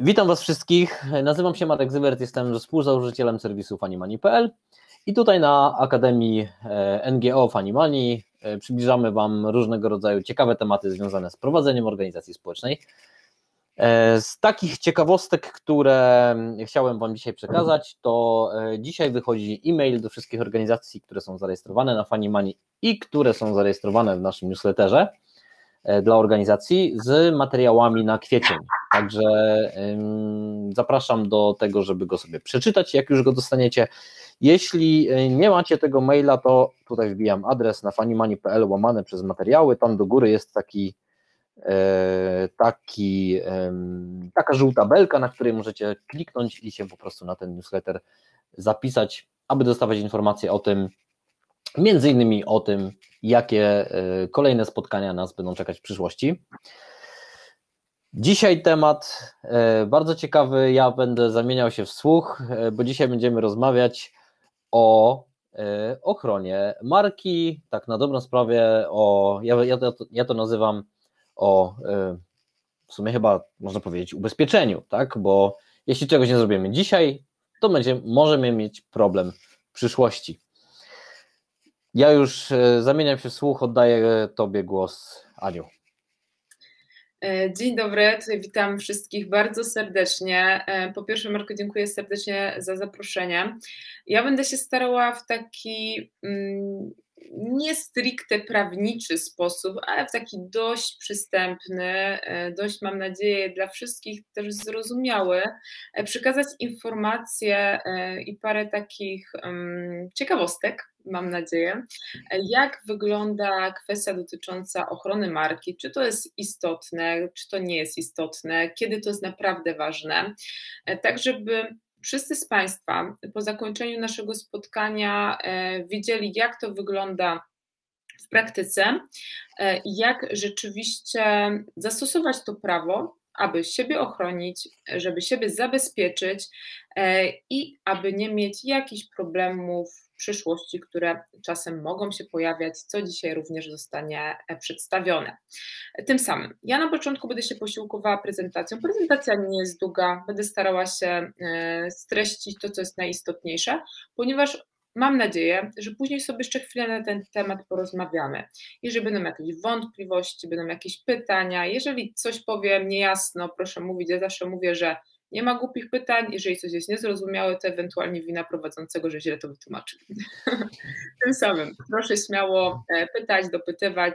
Witam Was wszystkich. Nazywam się Marek Zybert, jestem współzałożycielem serwisu Fanimani.pl i tutaj na Akademii e, NGO Fanimani e, przybliżamy Wam różnego rodzaju ciekawe tematy związane z prowadzeniem organizacji społecznej. E, z takich ciekawostek, które chciałem Wam dzisiaj przekazać, to dzisiaj wychodzi e-mail do wszystkich organizacji, które są zarejestrowane na Fanimani i które są zarejestrowane w naszym newsletterze dla organizacji z materiałami na kwiecień. Także zapraszam do tego, żeby go sobie przeczytać, jak już go dostaniecie. Jeśli e, nie macie tego maila, to tutaj wbijam adres na fanimani.pl łamane przez materiały. Tam do góry jest taki, e, taki, taka żółta belka, na której możecie kliknąć i się po prostu na ten newsletter zapisać, aby dostawać informacje o tym, między innymi o tym, jakie e, kolejne spotkania nas będą czekać w przyszłości. Dzisiaj temat e, bardzo ciekawy. Ja będę zamieniał się w słuch, e, bo dzisiaj będziemy rozmawiać o ochronie marki. Tak, na dobrą sprawę, o, ja, ja, to, ja to nazywam o w sumie chyba można powiedzieć ubezpieczeniu, tak? Bo jeśli czegoś nie zrobimy dzisiaj, to będzie, możemy mieć problem w przyszłości. Ja już zamieniam się w słuch, oddaję Tobie głos, Aniu. E, dzień dobry, tutaj witam wszystkich bardzo serdecznie. E, po pierwsze, Marko, dziękuję serdecznie za zaproszenie. Ja będę się starała w taki mm, nie stricte prawniczy sposób, ale w taki dość przystępny, e, dość mam nadzieję dla wszystkich też zrozumiały, przekazać informacje i parę takich ciekawostek mam nadzieję. Jak wygląda kwestia dotycząca ochrony marki? Czy to jest istotne, czy to nie jest istotne? Kiedy to jest naprawdę ważne? Tak, żeby wszyscy z Państwa po zakończeniu naszego spotkania e, widzieli, jak to wygląda w praktyce, e, jak rzeczywiście zastosować to prawo, aby siebie ochronić, żeby siebie zabezpieczyć e, i aby nie mieć jakichś problemów przyszłości, które czasem mogą się pojawiać, co dzisiaj również zostanie e, przedstawione. Tym samym, ja na początku będę się posiłkowała prezentacją. Prezentacja nie jest długa, będę starała się e, streścić to, co jest najistotniejsze, ponieważ Mam nadzieję, że później sobie jeszcze chwilę na ten temat porozmawiamy. Jeżeli będą jakieś wątpliwości, będą jakieś pytania, jeżeli coś powiem niejasno, proszę mówić. Ja zawsze mówię, że nie ma głupich pytań. Jeżeli coś jest niezrozumiałe, to ewentualnie wina prowadzącego, że źle to wytłumaczył. Tym samym proszę śmiało e, pytać, dopytywać.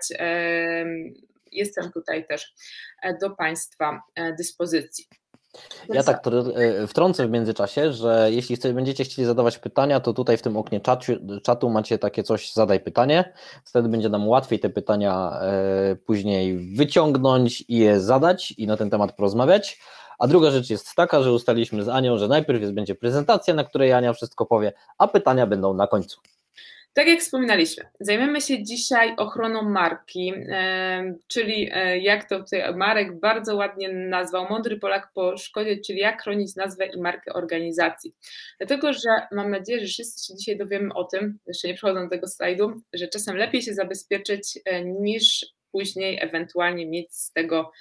Jestem tutaj też e, do Państwa e, dyspozycji. Ja tak wtrącę w międzyczasie, że jeśli będziecie chcieli zadawać pytania, to tutaj w tym oknie czatu, czatu macie takie coś, zadaj pytanie. Wtedy będzie nam łatwiej te pytania później wyciągnąć i je zadać i na ten temat porozmawiać. A druga rzecz jest taka, że ustaliliśmy z Anią, że najpierw jest, będzie prezentacja, na której Ania wszystko powie, a pytania będą na końcu. Tak jak wspominaliśmy, zajmiemy się dzisiaj ochroną marki, czyli e, jak to tutaj Marek bardzo ładnie nazwał, mądry Polak po szkodzie, czyli jak chronić nazwę i markę organizacji. Dlatego, że mam nadzieję, że wszyscy się dzisiaj dowiemy o tym, jeszcze nie przechodzę do tego slajdu, że czasem lepiej się zabezpieczyć e, niż później ewentualnie mieć z tego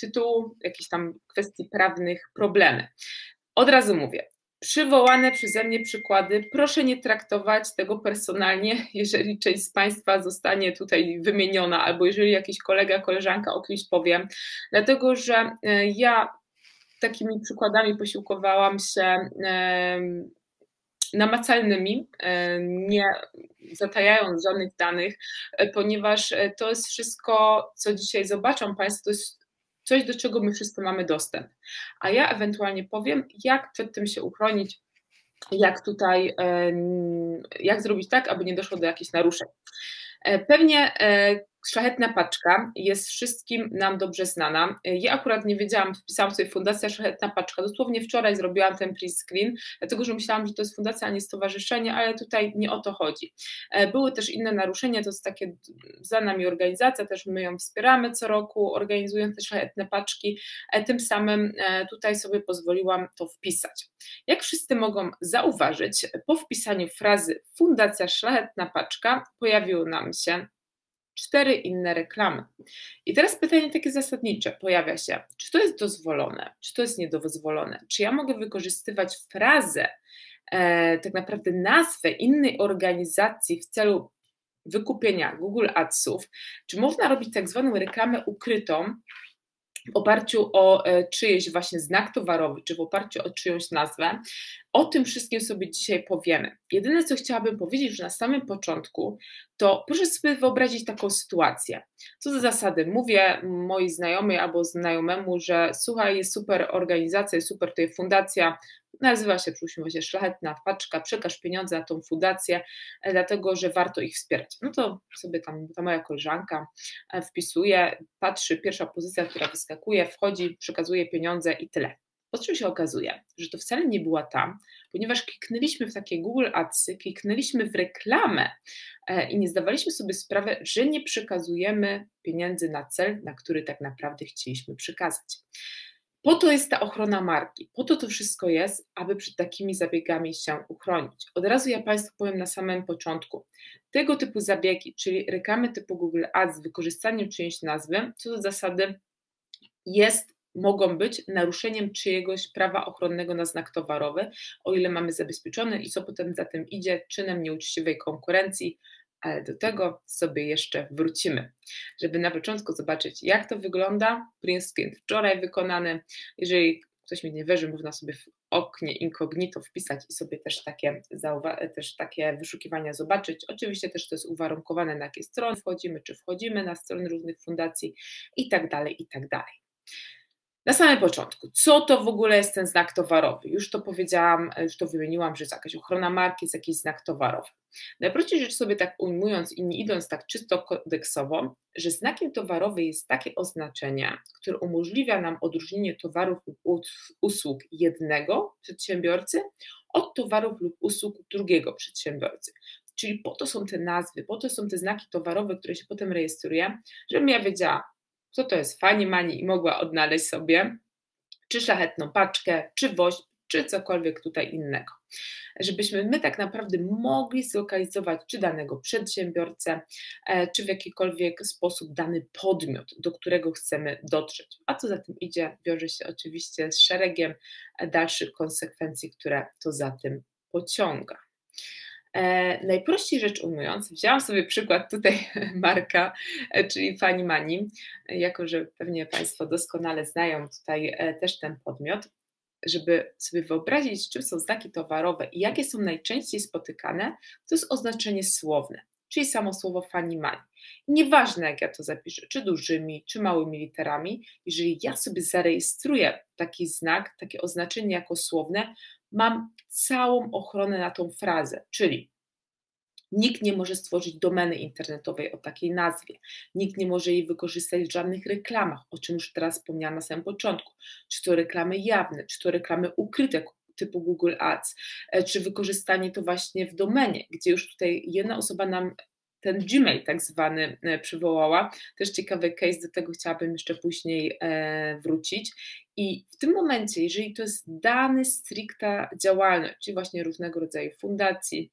tytułu, jakichś tam kwestii prawnych problemy. Od razu mówię, przywołane przeze mnie przykłady, proszę nie traktować tego personalnie, jeżeli część z Państwa zostanie tutaj wymieniona, albo jeżeli jakiś kolega, koleżanka o kimś powie, dlatego że e, ja takimi przykładami posiłkowałam się namacalnymi, e, nie zatajając żadnych danych, e, ponieważ e, to jest wszystko, co dzisiaj zobaczą Państwo, to jest coś, do czego my wszyscy mamy dostęp. A ja ewentualnie powiem, jak przed tym się uchronić, jak tutaj, jak zrobić tak, aby nie doszło do jakichś naruszeń. Pewnie Szlachetna paczka jest wszystkim nam dobrze znana. Ja akurat nie wiedziałam, wpisałam sobie Fundacja Szlachetna Paczka. Dosłownie wczoraj zrobiłam ten print screen, dlatego że myślałam, że to jest fundacja, a nie stowarzyszenie, ale tutaj nie o to chodzi. E, były też inne naruszenia, to jest takie za nami organizacja, też my ją wspieramy co roku, organizując te szlachetne paczki. E, tym samym e, tutaj sobie pozwoliłam to wpisać. Jak wszyscy mogą zauważyć, po wpisaniu frazy Fundacja Szlachetna Paczka pojawił nam się cztery inne reklamy. I teraz pytanie takie zasadnicze pojawia się, czy to jest dozwolone, czy to jest niedozwolone, czy ja mogę wykorzystywać frazę, e, tak naprawdę nazwę innej organizacji w celu wykupienia Google Adsów, czy można robić tak zwaną reklamę ukrytą, w oparciu o e, czyjeś właśnie znak towarowy, czy w oparciu o czyjąś nazwę. O tym wszystkim sobie dzisiaj powiemy. Jedyne, co chciałabym powiedzieć już na samym początku, to proszę sobie wyobrazić taką sytuację. Co za zasady? Mówię mojej znajomej albo znajomemu, że słuchaj, jest super organizacja, jest super tutaj fundacja, nazywa się, przypuśćmy właśnie Szlachetna Paczka, przekaż pieniądze na tą fundację, e, dlatego, że warto ich wspierać. No to sobie tam ta moja koleżanka e, wpisuje, patrzy, pierwsza pozycja, która wyskakuje, wchodzi, przekazuje pieniądze i tyle. Po czym się okazuje, że to wcale nie była ta, ponieważ kliknęliśmy w takie Google Adsy, kliknęliśmy w reklamę e, i nie zdawaliśmy sobie sprawy, że nie przekazujemy pieniędzy na cel, na który tak naprawdę chcieliśmy przekazać. Po to jest ta ochrona marki, po to to wszystko jest, aby przed takimi zabiegami się uchronić. Od razu ja Państwu powiem na samym początku. Tego typu zabiegi, czyli reklamy typu Google Ads z wykorzystaniem czyjejś nazwy, co do zasady jest mogą być naruszeniem czyjegoś prawa ochronnego na znak towarowy, o ile mamy zabezpieczone i co potem za tym idzie, czynem nieuczciwej konkurencji, ale do tego sobie jeszcze wrócimy, żeby na początku zobaczyć, jak to wygląda. Print screen wczoraj wykonany. Jeżeli ktoś mi nie wierzy, można sobie w oknie incognito wpisać i sobie też takie, też takie wyszukiwania zobaczyć. Oczywiście też to jest uwarunkowane, na jakie strony wchodzimy, czy wchodzimy na strony różnych fundacji i tak dalej, i tak dalej. Na samym początku, co to w ogóle jest ten znak towarowy? Już to powiedziałam, już to wymieniłam, że jest jakaś ochrona marki, jest jakiś znak towarowy. Najprościej rzecz sobie tak ujmując i nie idąc tak czysto kodeksowo, że znakiem towarowym jest takie oznaczenie, które umożliwia nam odróżnienie towarów lub usług jednego przedsiębiorcy od towarów lub usług drugiego przedsiębiorcy. Czyli po to są te nazwy, po to są te znaki towarowe, które się potem rejestruje, żebym ja wiedziała, co to jest fani mani i mogła odnaleźć sobie czy szlachetną paczkę, czy woźb, czy cokolwiek tutaj innego. Żebyśmy my tak naprawdę mogli zlokalizować czy danego przedsiębiorcę, e, czy w jakikolwiek sposób dany podmiot, do którego chcemy dotrzeć. A co za tym idzie, wiąże się oczywiście z szeregiem dalszych konsekwencji, które to za tym pociąga. E, najprościej rzecz ujmując, wzięłam sobie przykład tutaj Marka, e, czyli Pani Mani, jako że pewnie Państwo doskonale znają tutaj e, też ten podmiot, żeby sobie wyobrazić, czym są znaki towarowe i jakie są najczęściej spotykane, to jest oznaczenie słowne, czyli samo słowo Fanny Mani. Nieważne, jak ja to zapiszę, czy dużymi, czy małymi literami, jeżeli ja sobie zarejestruję taki znak, takie oznaczenie jako słowne, mam całą ochronę na tą frazę, czyli Nikt nie może stworzyć domeny internetowej o takiej nazwie. Nikt nie może jej wykorzystać w żadnych reklamach, o czym już teraz wspomniałam na samym początku. Czy to reklamy jawne, czy to reklamy ukryte typu Google Ads, e, czy wykorzystanie to właśnie w domenie, gdzie już tutaj jedna osoba nam ten Gmail tak zwany e, przywołała. Też ciekawy case, do tego chciałabym jeszcze później e, wrócić. I w tym momencie, jeżeli to jest dany stricta działalność, czyli właśnie różnego rodzaju fundacji,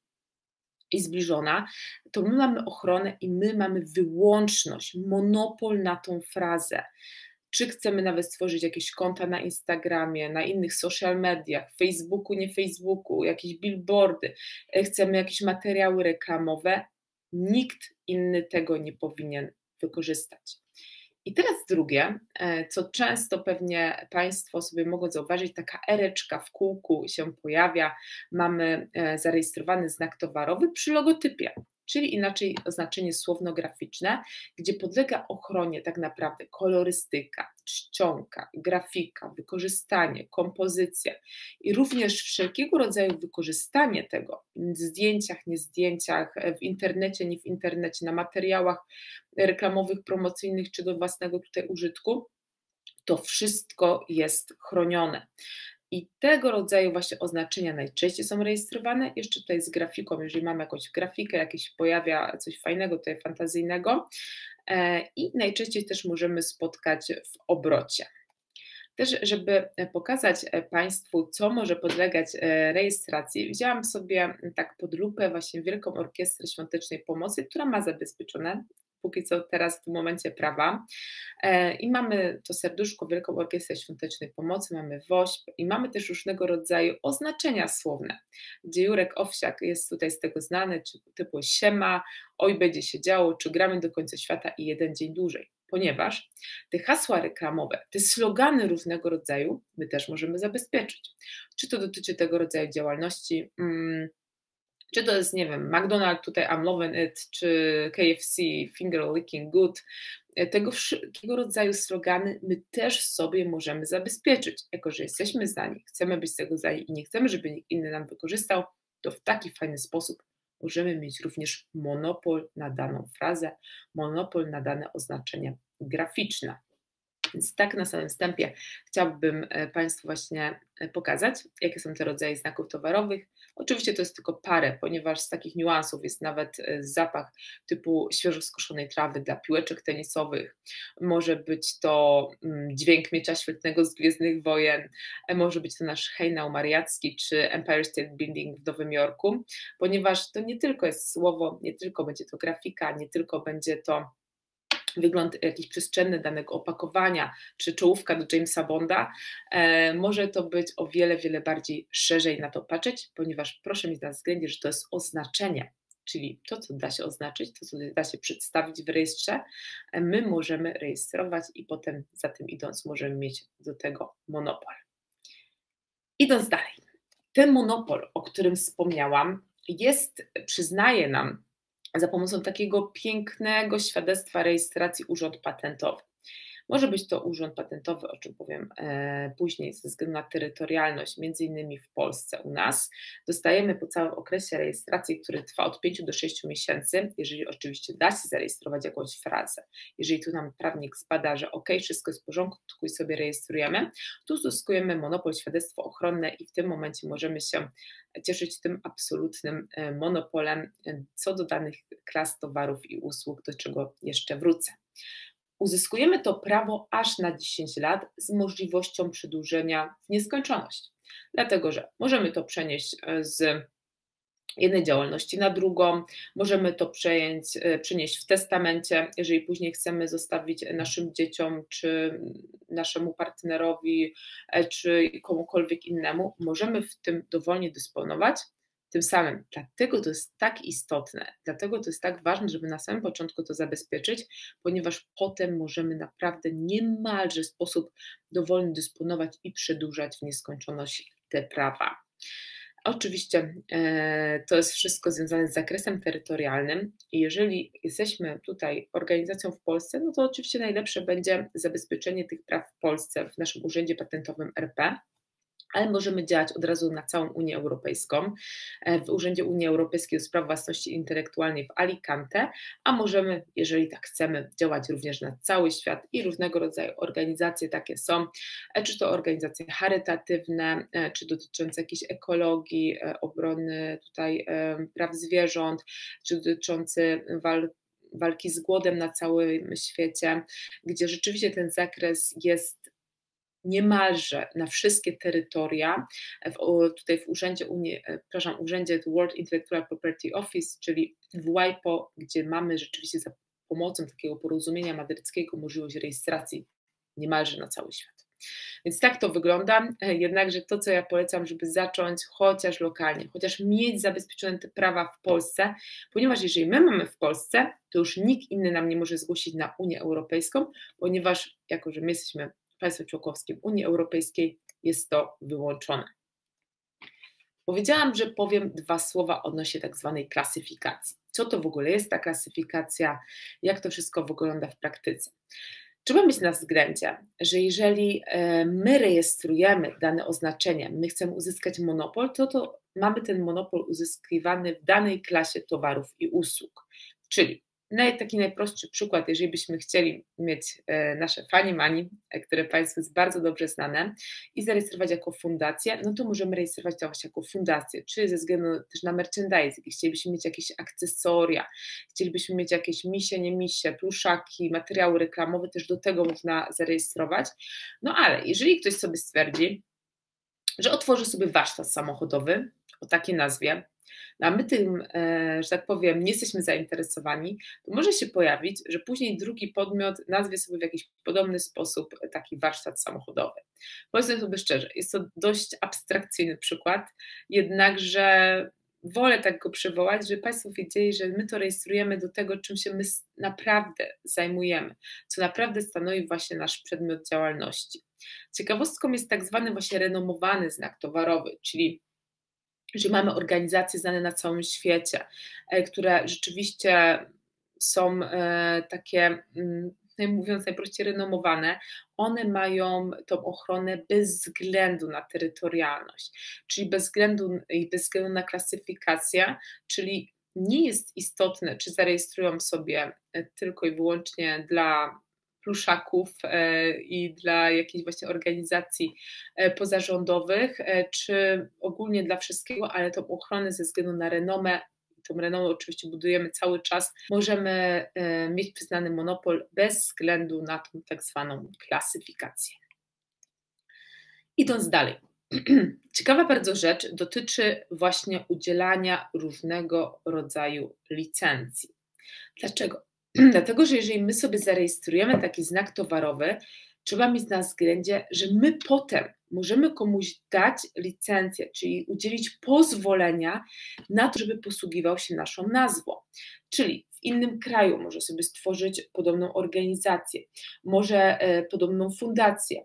i zbliżona, to my mamy ochronę i my mamy wyłączność, monopol na tą frazę. Czy chcemy nawet stworzyć jakieś konta na Instagramie, na innych social mediach, Facebooku, nie Facebooku, jakieś billboardy, e, chcemy jakieś materiały reklamowe, nikt inny tego nie powinien wykorzystać. I teraz drugie, e, co często pewnie Państwo sobie mogą zauważyć, taka ereczka w kółku się pojawia, mamy e, zarejestrowany znak towarowy przy logotypie czyli inaczej oznaczenie słowno-graficzne, gdzie podlega ochronie tak naprawdę kolorystyka, czcionka, grafika, wykorzystanie, kompozycja i również wszelkiego rodzaju wykorzystanie tego w zdjęciach, nie zdjęciach, w internecie, nie w internecie, na materiałach reklamowych, promocyjnych czy do własnego tutaj użytku, to wszystko jest chronione. I tego rodzaju właśnie oznaczenia najczęściej są rejestrowane. Jeszcze tutaj z grafiką, jeżeli mamy jakąś grafikę, jakieś pojawia coś fajnego, tutaj fantazyjnego. E, I najczęściej też możemy spotkać w obrocie. Też, żeby pokazać e, Państwu, co może podlegać e, rejestracji, wzięłam sobie tak pod lupę właśnie Wielką Orkiestrę Świątecznej Pomocy, która ma zabezpieczone póki co teraz w tym momencie prawa. E, I mamy to serduszko, Wielką Orkiestrę Świątecznej Pomocy, mamy WOŚP i mamy też różnego rodzaju oznaczenia słowne, gdzie Jurek Owsiak jest tutaj z tego znany, czy typu siema, oj będzie się działo, czy gramy do końca świata i jeden dzień dłużej ponieważ te hasła reklamowe, te slogany różnego rodzaju my też możemy zabezpieczyć. Czy to dotyczy tego rodzaju działalności, mm, czy to jest, nie wiem, McDonald's, tutaj I'm loving it, czy KFC, finger licking good, e, tego wszystkiego rodzaju slogany my też sobie możemy zabezpieczyć. Jako, że jesteśmy zdani, chcemy być z tego zdani i nie chcemy, żeby nikt inny nam wykorzystał, to w taki fajny sposób możemy mieć również monopol na daną frazę, monopol na dane oznaczenie graficzne. Więc tak na samym wstępie chciałabym e, Państwu właśnie e, pokazać, jakie są te rodzaje znaków towarowych. Oczywiście to jest tylko parę, ponieważ z takich niuansów jest nawet e, zapach typu świeżo skoszonej trawy dla piłeczek tenisowych, może być to mm, dźwięk miecza świetnego z Gwiezdnych Wojen, może być to nasz hejnał mariacki czy Empire State Building w Nowym Jorku, ponieważ to nie tylko jest słowo, nie tylko będzie to grafika, nie tylko będzie to wygląd jakiś przestrzenny danego opakowania, czy czołówka do Jamesa Bonda, e, może to być o wiele, wiele bardziej szerzej na to patrzeć, ponieważ proszę mieć na względzie, że to jest oznaczenie, czyli to, co da się oznaczyć, to, co da się przedstawić w rejestrze, e, my możemy rejestrować i potem za tym idąc możemy mieć do tego monopol. Idąc dalej, ten monopol, o którym wspomniałam, jest, przyznaje nam za pomocą takiego pięknego świadectwa rejestracji Urząd Patentowy. Może być to urząd patentowy, o czym powiem e, później, ze względu na terytorialność, między innymi w Polsce u nas. Dostajemy po całym okresie rejestracji, który trwa od 5 do 6 miesięcy, jeżeli oczywiście da się zarejestrować jakąś frazę. Jeżeli tu nam prawnik zbada, że ok, wszystko jest w porządku i sobie rejestrujemy, tu uzyskujemy monopol, świadectwo ochronne i w tym momencie możemy się cieszyć tym absolutnym e, monopolem e, co do danych klas towarów i usług, do czego jeszcze wrócę. Uzyskujemy to prawo aż na 10 lat z możliwością przedłużenia w nieskończoność, dlatego że możemy to przenieść e, z jednej działalności na drugą, możemy to przejąć, e, przenieść w testamencie, jeżeli później chcemy zostawić naszym dzieciom, czy naszemu partnerowi, e, czy komukolwiek innemu, możemy w tym dowolnie dysponować tym samym, dlatego to jest tak istotne, dlatego to jest tak ważne, żeby na samym początku to zabezpieczyć, ponieważ potem możemy naprawdę niemalże w sposób dowolny dysponować i przedłużać w nieskończoność te prawa. Oczywiście e, to jest wszystko związane z zakresem terytorialnym i jeżeli jesteśmy tutaj organizacją w Polsce, no to oczywiście najlepsze będzie zabezpieczenie tych praw w Polsce w naszym Urzędzie Patentowym RP, ale możemy działać od razu na całą Unię Europejską e, w Urzędzie Unii Europejskiej do Spraw Własności Intelektualnej w Alicante, a możemy, jeżeli tak chcemy, działać również na cały świat i różnego rodzaju organizacje takie są, e, czy to organizacje charytatywne, e, czy dotyczące jakiejś ekologii, obrony tutaj praw zwierząt, czy dotyczące walki walki z głodem na całym świecie, gdzie rzeczywiście ten zakres jest niemalże na wszystkie terytoria, w, tutaj w urzędzie Unii, e, przepraszam, urzędzie World Intellectual Property Office, czyli w WIPO, gdzie mamy rzeczywiście za pomocą takiego porozumienia madryckiego możliwość rejestracji niemalże na cały świat. Więc tak to wygląda, e, jednakże to, co ja polecam, żeby zacząć chociaż lokalnie, chociaż mieć zabezpieczone te prawa w Polsce, ponieważ jeżeli my mamy w Polsce, to już nikt inny nam nie może zgłosić na Unię Europejską, ponieważ jako, że my jesteśmy państwem członkowskim Unii Europejskiej jest to wyłączone. Powiedziałam, że powiem dwa słowa odnośnie tak zwanej klasyfikacji. Co to w ogóle jest ta klasyfikacja, jak to wszystko wygląda w praktyce. Trzeba mieć na względzie, że jeżeli e, my rejestrujemy dane oznaczenie, my chcemy uzyskać monopol, to, to mamy ten monopol uzyskiwany w danej klasie towarów i usług. Czyli taki najprostszy przykład, jeżeli byśmy chcieli mieć e, nasze Funny Money, e, które Państwu jest bardzo dobrze znane, i zarejestrować jako fundację, no to możemy rejestrować to właśnie jako fundację, czy ze względu też na merchandising, chcielibyśmy mieć jakieś akcesoria, chcielibyśmy mieć jakieś misie, nie misie, pluszaki, materiały reklamowe, też do tego można zarejestrować. No ale jeżeli ktoś sobie stwierdzi, że otworzy sobie warsztat samochodowy o takiej nazwie, no a my tym, e, że tak powiem, nie jesteśmy zainteresowani, to może się pojawić, że później drugi podmiot nazwie sobie w jakiś podobny sposób taki warsztat samochodowy. Powiedzmy sobie szczerze, jest to dość abstrakcyjny przykład, jednakże wolę tak go przywołać, żeby Państwo wiedzieli, że my to rejestrujemy do tego, czym się my naprawdę zajmujemy, co naprawdę stanowi właśnie nasz przedmiot działalności. Ciekawostką jest tak zwany właśnie renomowany znak towarowy, czyli że mamy organizacje znane na całym świecie, e, które rzeczywiście są e, takie mm, mówiąc najprościej, renomowane, one mają tą ochronę bez względu na terytorialność, czyli bez względu, bez względu na klasyfikację, czyli nie jest istotne, czy zarejestrują sobie e, tylko i wyłącznie dla pluszaków e, i dla jakichś właśnie organizacji e, pozarządowych, czy ogólnie dla wszystkiego, ale tą ochronę ze względu na renomę tą Renault oczywiście budujemy cały czas, możemy e, mieć przyznany monopol bez względu na tą tak zwaną klasyfikację. Idąc dalej. Ciekawa bardzo rzecz dotyczy właśnie udzielania różnego rodzaju licencji. Dlaczego? Dlatego, że jeżeli my sobie zarejestrujemy taki znak towarowy, trzeba mieć na względzie, że my potem możemy komuś dać licencję, czyli udzielić pozwolenia na to, żeby posługiwał się naszą nazwą. Czyli w innym kraju może sobie stworzyć podobną organizację, może e, podobną fundację,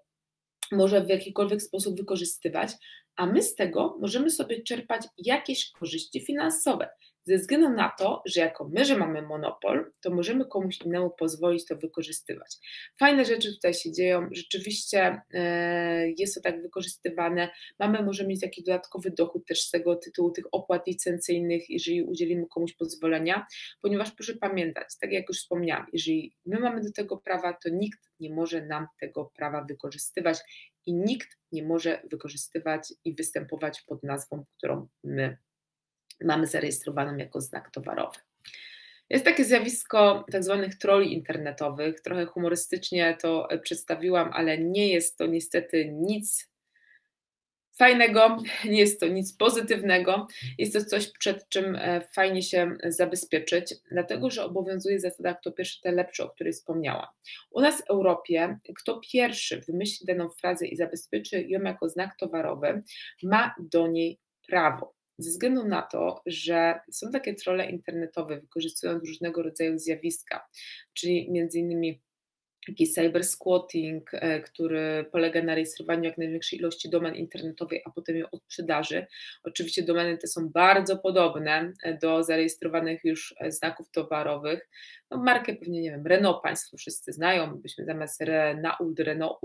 może w jakikolwiek sposób wykorzystywać, a my z tego możemy sobie czerpać jakieś korzyści finansowe ze względu na to, że jako my, że mamy monopol, to możemy komuś innemu pozwolić to wykorzystywać. Fajne rzeczy tutaj się dzieją, rzeczywiście e, jest to tak wykorzystywane. Mamy, możemy mieć jakiś dodatkowy dochód też z tego tytułu tych opłat licencyjnych, jeżeli udzielimy komuś pozwolenia, ponieważ proszę pamiętać, tak jak już wspomniałam, jeżeli my mamy do tego prawa, to nikt nie może nam tego prawa wykorzystywać i nikt nie może wykorzystywać i występować pod nazwą, którą my mamy zarejestrowaną jako znak towarowy. Jest takie zjawisko tak zwanych troli internetowych. Trochę humorystycznie to przedstawiłam, ale nie jest to niestety nic fajnego, nie jest to nic pozytywnego. Jest to coś, przed czym e, fajnie się zabezpieczyć, dlatego że obowiązuje zasada kto pierwszy, ten lepszy, o której wspomniałam. U nas w Europie, kto pierwszy wymyśli daną frazę i zabezpieczy ją jako znak towarowy, ma do niej prawo ze względu na to, że są takie trole internetowe, wykorzystując różnego rodzaju zjawiska, czyli między innymi taki cyber squatting, e, który polega na rejestrowaniu jak największej ilości domen internetowej, a potem ją odprzedaży. Oczywiście domeny te są bardzo podobne e, do zarejestrowanych już e, znaków towarowych. No, markę pewnie, nie wiem, Renault Państwo wszyscy znają, byśmy zamiast Renault, Renault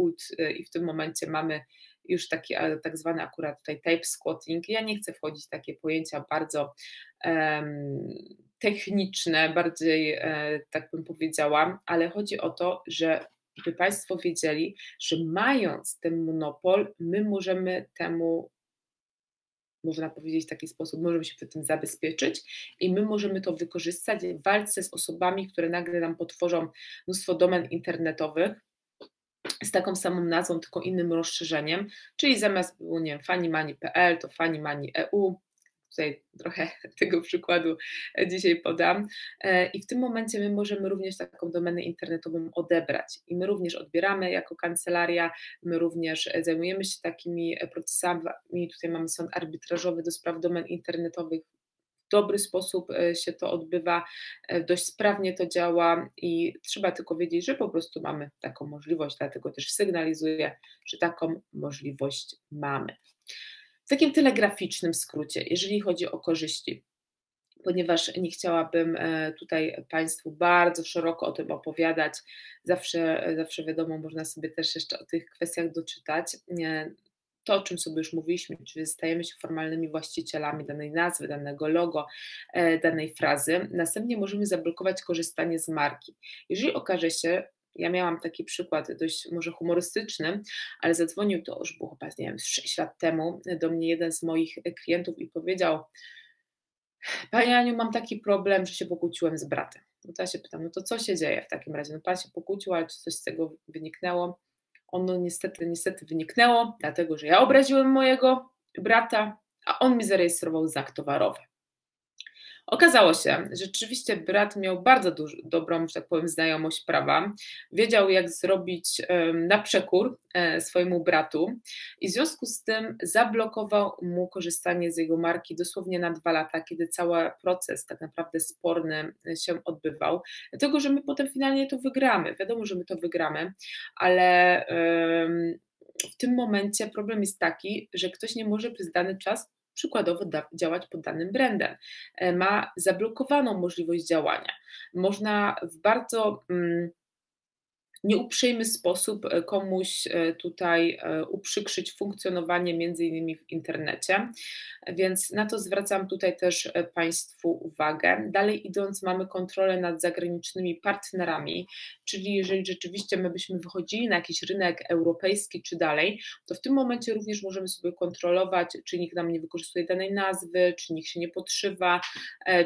i w tym momencie mamy już taki tak zwany akurat tutaj tape squatting. Ja nie chcę wchodzić w takie pojęcia bardzo um, techniczne, bardziej e, tak bym powiedziała, ale chodzi o to, że by Państwo wiedzieli, że mając ten monopol, my możemy temu można powiedzieć w taki sposób, możemy się przed tym zabezpieczyć i my możemy to wykorzystać w walce z osobami, które nagle nam potworzą mnóstwo domen internetowych, z taką samą nazwą, tylko innym rozszerzeniem, czyli zamiast było, nie wiem, fanimani.pl to fanimani.eu, tutaj trochę tego przykładu dzisiaj podam. E, I w tym momencie my możemy również taką domenę internetową odebrać. I my również odbieramy jako kancelaria, my również zajmujemy się takimi procesami. Tutaj mamy sąd arbitrażowy do spraw domen internetowych dobry sposób e, się to odbywa, e, dość sprawnie to działa i trzeba tylko wiedzieć, że po prostu mamy taką możliwość, dlatego też sygnalizuję, że taką możliwość mamy. W takim telegraficznym skrócie, jeżeli chodzi o korzyści, ponieważ nie chciałabym e, tutaj Państwu bardzo szeroko o tym opowiadać. Zawsze, zawsze wiadomo, można sobie też jeszcze o tych kwestiach doczytać to, o czym sobie już mówiliśmy, czyli stajemy się formalnymi właścicielami danej nazwy, danego logo, e, danej frazy, następnie możemy zablokować korzystanie z marki. Jeżeli okaże się, ja miałam taki przykład dość może humorystyczny, ale zadzwonił to już było chyba, nie wiem, 6 lat temu do mnie jeden z moich klientów i powiedział, Pani Aniu, mam taki problem, że się pokłóciłem z bratem. No to ja się pytam, no to co się dzieje w takim razie? No Pan się pokłócił, ale czy coś z tego wyniknęło? Ono niestety, niestety wyniknęło, dlatego że ja obraziłem mojego brata, a on mi zarejestrował znak towarowy. Okazało się, że rzeczywiście brat miał bardzo duż, dobrą, że tak powiem, znajomość prawa. Wiedział, jak zrobić na przekór e, swojemu bratu i w związku z tym zablokował mu korzystanie z jego marki dosłownie na dwa lata, kiedy cały proces tak naprawdę sporny się odbywał. Dlatego, że my potem finalnie to wygramy. Wiadomo, że my to wygramy, ale w tym momencie problem jest taki, że ktoś nie może przez dany czas przykładowo da, działać pod danym brandem. E, ma zablokowaną możliwość działania. Można w bardzo. Mm, nieuprzejmy sposób e, komuś e, tutaj e, uprzykrzyć funkcjonowanie między innymi w internecie, więc na to zwracam tutaj też Państwu uwagę. Dalej idąc mamy kontrolę nad zagranicznymi partnerami, czyli jeżeli rzeczywiście my byśmy wychodzili na jakiś rynek europejski czy dalej, to w tym momencie również możemy sobie kontrolować, czy nikt nam nie wykorzystuje danej nazwy, czy nikt się nie podszywa,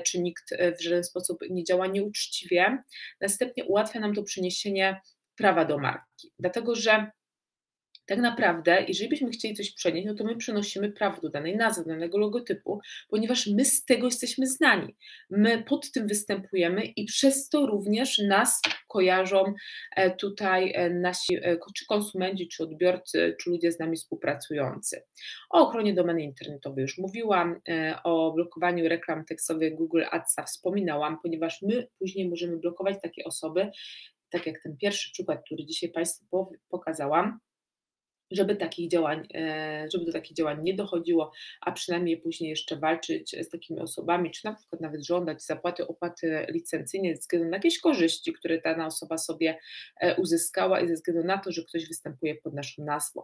czy nikt w żaden sposób nie działa nieuczciwie. Następnie ułatwia nam to przeniesienie prawa do marki. Dlatego, że tak naprawdę, jeżeli byśmy chcieli coś przenieść, no to my przenosimy prawo do danej nazwy, do danego logotypu, ponieważ my z tego jesteśmy znani. My pod tym występujemy i przez to również nas kojarzą e, tutaj e, nasi e, czy konsumenci, czy odbiorcy, czy ludzie z nami współpracujący. O ochronie domeny internetowej już mówiłam, o blokowaniu reklam tekstowych Google Adsa wspominałam, ponieważ my później możemy blokować takie osoby, tak jak ten pierwszy przykład, który dzisiaj Państwu pokazałam, żeby takich działań, e, żeby do takich działań nie dochodziło, a przynajmniej później jeszcze walczyć z takimi osobami, czy na przykład nawet żądać zapłaty opłaty licencyjnej ze względu na jakieś korzyści, które dana osoba sobie e, uzyskała i ze względu na to, że ktoś występuje pod naszą nazwą.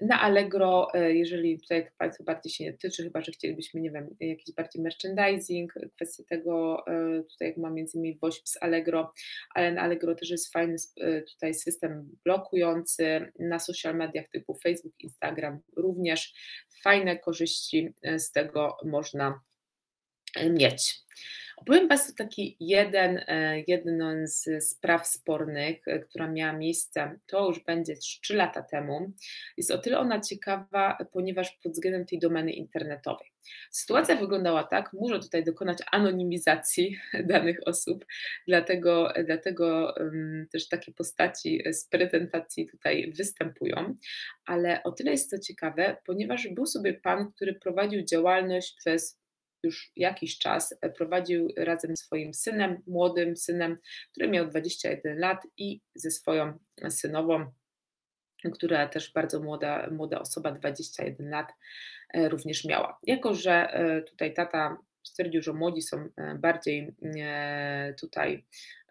Na Allegro, e, jeżeli tutaj Państwa bardziej się nie tyczy, chyba że chcielibyśmy, nie wiem, jakiś bardziej merchandising, kwestia tego, e, tutaj jak ma między innymi WOŚP z Allegro, ale na Allegro też jest fajny e, tutaj system blokujący, na social mediach typu Facebook, Instagram również fajne korzyści z tego można mieć. Opowiem Państwu taki jeden, e, jedną z spraw spornych, e, która miała miejsce, to już będzie 3 lata temu. Jest o tyle ona ciekawa, ponieważ pod względem tej domeny internetowej. Sytuacja wyglądała tak, muszę tutaj dokonać anonimizacji danych osób, dlatego, dlatego też takie postaci z prezentacji tutaj występują, ale o tyle jest to ciekawe, ponieważ był sobie pan, który prowadził działalność przez już jakiś czas e, prowadził razem z swoim synem, młodym synem, który miał 21 lat i ze swoją synową, która też bardzo młoda, młoda osoba, 21 lat, e, również miała. Jako, że e, tutaj tata stwierdził, że młodzi są bardziej tutaj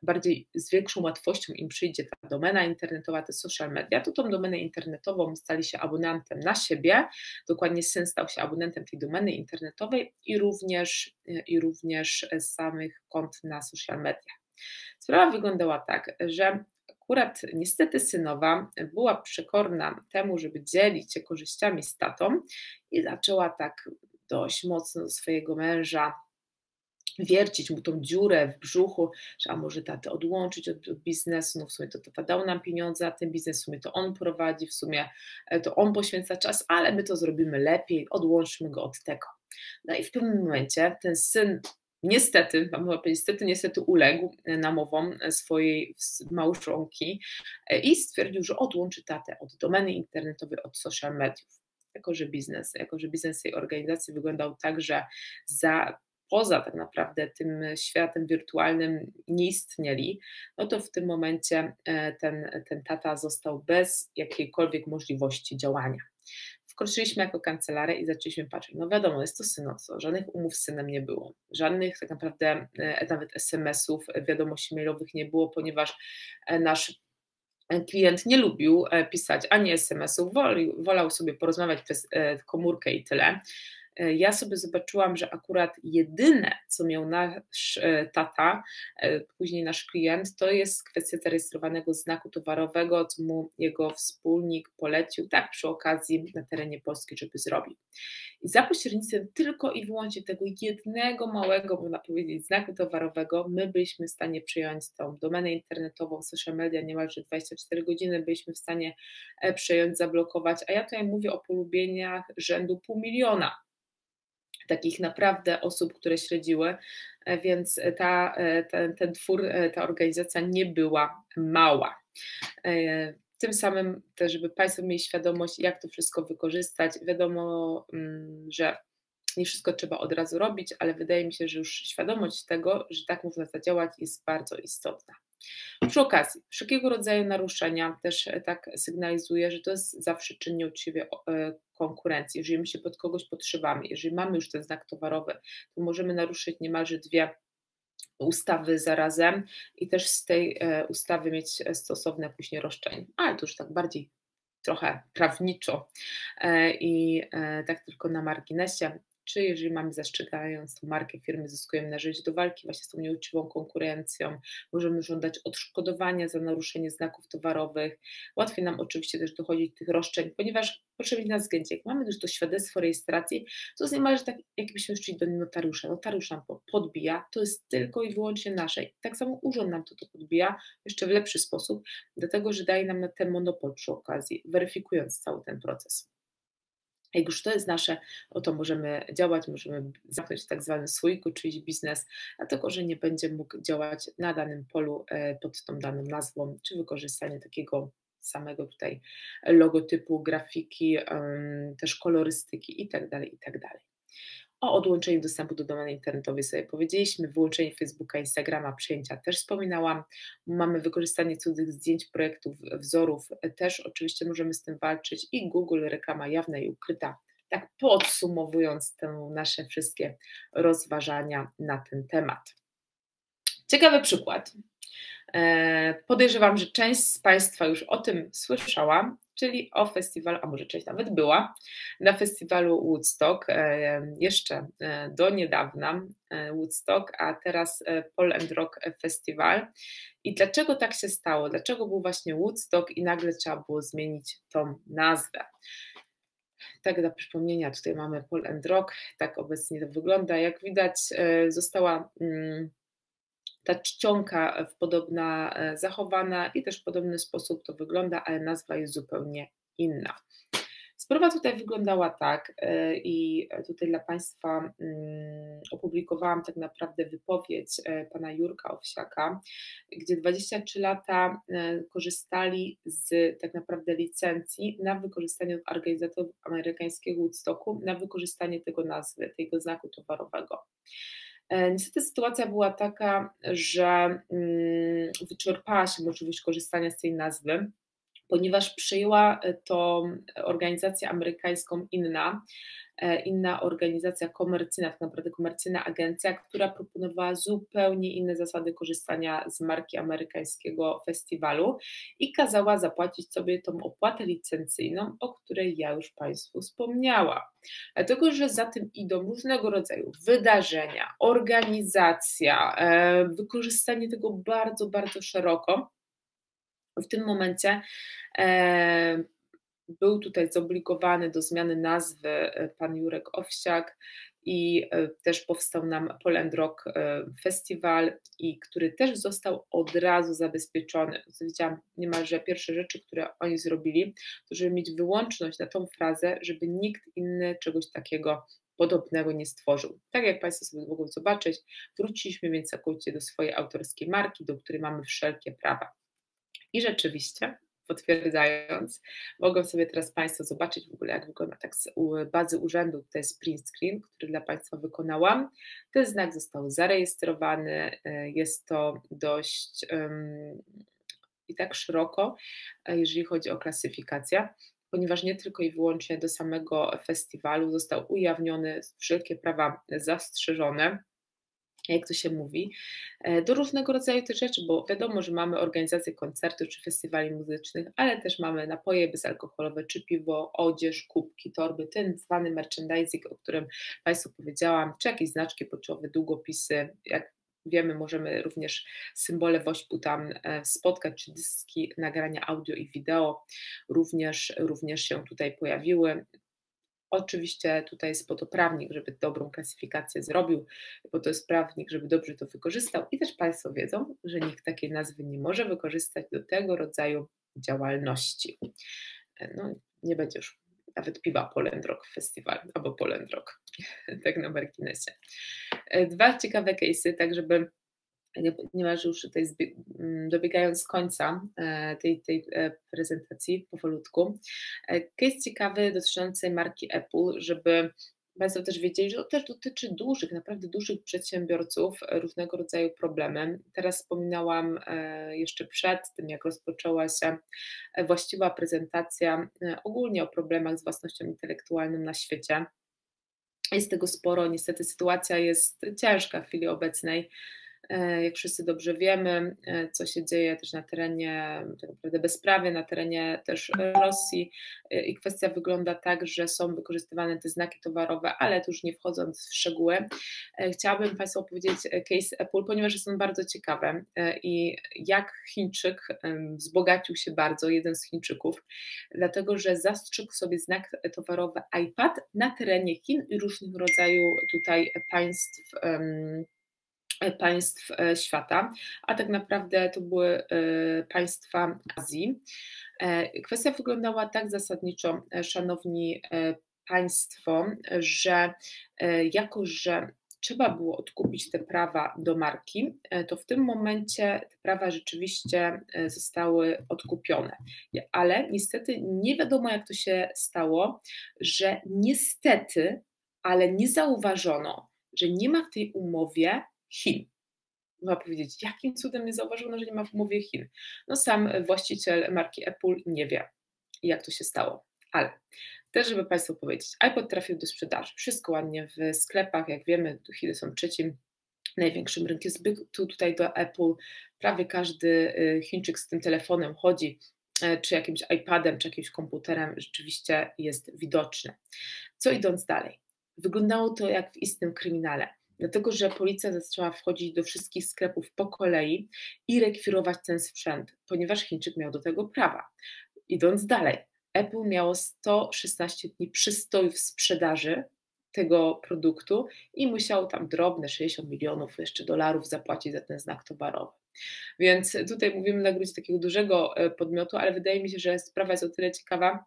bardziej z większą łatwością im przyjdzie ta domena internetowa, te social media, to tą domenę internetową stali się abonentem na siebie, dokładnie syn stał się abonentem tej domeny internetowej i również, i również samych kont na social media. Sprawa wyglądała tak, że akurat niestety synowa była przekorna temu, żeby dzielić się korzyściami z tatą i zaczęła tak dość mocno swojego męża wiercić mu tą dziurę w brzuchu, że a może tatę odłączyć od, od, biznesu, no w sumie to tata dał nam pieniądze, a ten biznes w sumie to on prowadzi, w sumie e, to on poświęca czas, ale my to zrobimy lepiej, odłączmy go od tego. No i w pewnym momencie ten syn niestety, niestety, niestety uległ namowom swojej małżonki e, i stwierdził, że odłączy tatę od domeny internetowej, od social mediów jako że biznes, jako że biznes tej organizacji wyglądał tak, że za poza tak naprawdę tym światem wirtualnym nie istnieli, no to w tym momencie e, ten, ten tata został bez jakiejkolwiek możliwości działania. Wkroczyliśmy jako kancelaria i zaczęliśmy patrzeć. No wiadomo, jest to synowco, żadnych umów z synem nie było, żadnych tak naprawdę e, nawet SMS-ów, wiadomości mailowych nie było, ponieważ e, nasz klient nie lubił pisać ani SMS-ów, wolał sobie porozmawiać przez komórkę i tyle. E, ja sobie zobaczyłam, że akurat jedyne, co miał nasz e, tata, e, później nasz klient, to jest kwestia zarejestrowanego znaku towarowego, co mu jego wspólnik polecił, tak przy okazji na terenie Polski, żeby zrobił. I za pośrednictwem tylko i wyłącznie tego jednego małego, można powiedzieć, znaku towarowego, my byliśmy w stanie przyjąć tą domenę internetową, social media niemalże 24 godziny byliśmy w stanie przejąć, zablokować, a ja tutaj mówię o polubieniach rzędu pół miliona takich naprawdę osób, które śledziły, więc ta, ten, ten twór, ta organizacja nie była mała. Tym samym też, żeby Państwo mieli świadomość, jak to wszystko wykorzystać. Wiadomo, mm, że nie wszystko trzeba od razu robić, ale wydaje mi się, że już świadomość tego, że tak można zadziałać, jest bardzo istotna. Przy okazji, wszelkiego rodzaju naruszenia też e, tak sygnalizuje, że to jest zawsze czyn nieuczciwej e, konkurencji. Jeżeli my się pod kogoś podszywamy, jeżeli mamy już ten znak towarowy, to możemy naruszyć niemalże dwie ustawy zarazem i też z tej e, ustawy mieć stosowne później roszczenie. Ale to już tak bardziej trochę prawniczo i tak tylko na marginesie czy jeżeli mamy zastrzegając tą markę firmy, zyskujemy narzędzie do walki właśnie z tą nieuczciwą konkurencją, możemy żądać odszkodowania za naruszenie znaków towarowych. Łatwiej nam oczywiście też dochodzić do tych roszczeń, ponieważ proszę mieć na względzie, jak mamy już to świadectwo rejestracji, to jest niemalże tak, jakbyśmy szli do notariusza. Notariusz nam podbija, to jest tylko i wyłącznie nasze. Tak samo urząd nam to, to podbija, jeszcze w lepszy sposób, dlatego że daje nam na ten monopol przy okazji, weryfikując cały ten proces. Jak już to jest nasze, o to możemy działać, możemy zamknąć tak zwany słoiku, czyli biznes, dlatego że nie będzie mógł działać na danym polu e, pod tą daną nazwą, czy wykorzystanie takiego samego tutaj logotypu, grafiki, też kolorystyki itd., tak itd. O odłączeniu dostępu do domeny internetowej sobie powiedzieliśmy, wyłączenie Facebooka, Instagrama, przyjęcia też wspominałam. Mamy wykorzystanie cudzych zdjęć, projektów, wzorów, też oczywiście możemy z tym walczyć i Google, reklama jawna i ukryta. Tak podsumowując te nasze wszystkie rozważania na ten temat. Ciekawy przykład. E, podejrzewam, że część z Państwa już o tym słyszała, czyli o festiwalu, a może część nawet była, na festiwalu Woodstock, e, jeszcze e, do niedawna Woodstock, a teraz Pol and Rock Festival. I dlaczego tak się stało? Dlaczego był właśnie Woodstock i nagle trzeba było zmienić tą nazwę? Tak dla przypomnienia, tutaj mamy Pol and Rock, tak obecnie to wygląda. Jak widać, została mm, ta czcionka podobna e, zachowana i też w podobny sposób to wygląda, ale nazwa jest zupełnie inna. Sprawa tutaj wyglądała tak e, i tutaj dla Państwa mm, opublikowałam tak naprawdę wypowiedź e, pana Jurka Owsiaka, gdzie 23 lata korzystali z tak naprawdę licencji na wykorzystanie organizatorów amerykańskiego Woodstocku, na wykorzystanie tego nazwy, tego znaku towarowego. E, niestety sytuacja była taka, że mm, wyczerpała się możliwość korzystania z tej nazwy, ponieważ przyjęła to organizacja amerykańską inna, E, inna organizacja komercyjna, tak naprawdę komercyjna agencja, która proponowała zupełnie inne zasady korzystania z marki amerykańskiego festiwalu i kazała zapłacić sobie tą opłatę licencyjną, o której ja już Państwu wspomniałam. Dlatego, że za tym idą różnego rodzaju wydarzenia, organizacja, e, wykorzystanie tego bardzo, bardzo szeroko. W tym momencie e, był tutaj zobligowany do zmiany nazwy e, pan Jurek Owsiak i e, też powstał nam Poland Rock e, Festival, i który też został od razu zabezpieczony. Widziałam niemalże pierwsze rzeczy, które oni zrobili, to żeby mieć wyłączność na tą frazę, żeby nikt inny czegoś takiego podobnego nie stworzył. Tak jak Państwo sobie mogą zobaczyć, wróciliśmy więc całkowicie do swojej autorskiej marki, do której mamy wszelkie prawa. I rzeczywiście potwierdzając. Mogą sobie teraz Państwo zobaczyć w ogóle, jak wygląda tak z bazy urzędu, to jest print screen, który dla Państwa wykonałam. Ten znak został zarejestrowany, e, jest to dość um, i tak szeroko, e, jeżeli chodzi o klasyfikację ponieważ nie tylko i wyłącznie do samego festiwalu został ujawniony wszelkie prawa zastrzeżone, jak to się mówi, e, do różnego rodzaju tych rzeczy, bo wiadomo, że mamy organizację koncertów czy festiwali muzycznych, ale też mamy napoje bezalkoholowe, czy piwo, odzież, kubki, torby, ten zwany merchandising, o którym Państwu powiedziałam, czy jakieś znaczki poczowe, długopisy, jak wiemy, możemy również symbole wośpu tam e, spotkać, czy dyski, nagrania audio i wideo również, również się tutaj pojawiły. Oczywiście tutaj jest po to prawnik, żeby dobrą klasyfikację zrobił, bo to jest prawnik, żeby dobrze to wykorzystał i też Państwo wiedzą, że nikt takiej nazwy nie może wykorzystać do tego rodzaju działalności. No, nie będzie już nawet piwa Poland Rock Festival albo Poland Rock, tak na marginesie. Dwa ciekawe case'y, tak żeby niemalże już tutaj mm, dobiegając końca e, tej, tej e, prezentacji powolutku. E, case ciekawy dotyczący marki Apple, żeby Państwo też wiedzieli, że to też dotyczy dużych, naprawdę dużych przedsiębiorców, różnego rodzaju problemy. Teraz wspominałam jeszcze przed tym, jak rozpoczęła się właściwa prezentacja ogólnie o problemach z własnością intelektualną na świecie. Jest tego sporo, niestety sytuacja jest ciężka w chwili obecnej. E, jak wszyscy dobrze wiemy, e, co się dzieje też na terenie tak naprawdę bezprawie, na terenie też Rosji. E, i kwestia wygląda tak, że są wykorzystywane te znaki towarowe, ale tu już nie wchodząc w szczegóły, chciałabym Państwu opowiedzieć case Apple, ponieważ jest on bardzo ciekawy i jak Chińczyk wzbogacił się bardzo, jeden z Chińczyków, dlatego że zastrzegł sobie znak towarowy iPad na terenie Chin i różnych rodzajów tutaj państw państw e, świata, a tak naprawdę to były e, państwa Azji. Kwestia wyglądała tak zasadniczo, szanowni państwo, że jako, że trzeba było odkupić te prawa do marki, to w tym momencie te prawa rzeczywiście zostały odkupione. Ale niestety nie wiadomo, jak to się stało, że niestety, ale nie zauważono, że nie ma w tej umowie Chin. Można powiedzieć, jakim cudem nie zauważył, że nie ma w umowie Chin. No sam właściciel marki Apple nie wie, jak to się stało. Ale też, żeby Państwu powiedzieć, iPod trafił do sprzedaży. Wszystko ładnie w sklepach, jak wiemy, Chiny są trzecim największym rynkiem zbytu tutaj do Apple. Prawie każdy y, Chińczyk z tym telefonem chodzi, e, czy jakimś iPadem, czy jakimś komputerem, rzeczywiście jest widoczny. Co idąc dalej? Wyglądało to jak w istnym kryminale dlatego że policja zaczęła wchodzić do wszystkich sklepów po kolei i rekwirować ten sprzęt, ponieważ Chińczyk miał do tego prawa. Idąc dalej, Apple miało 116 dni przystojów sprzedaży tego produktu i musiał tam drobne 60 milionów jeszcze dolarów zapłacić za ten znak towarowy. Więc tutaj mówimy na gruncie takiego dużego e, podmiotu, ale wydaje mi się, że sprawa jest o tyle ciekawa,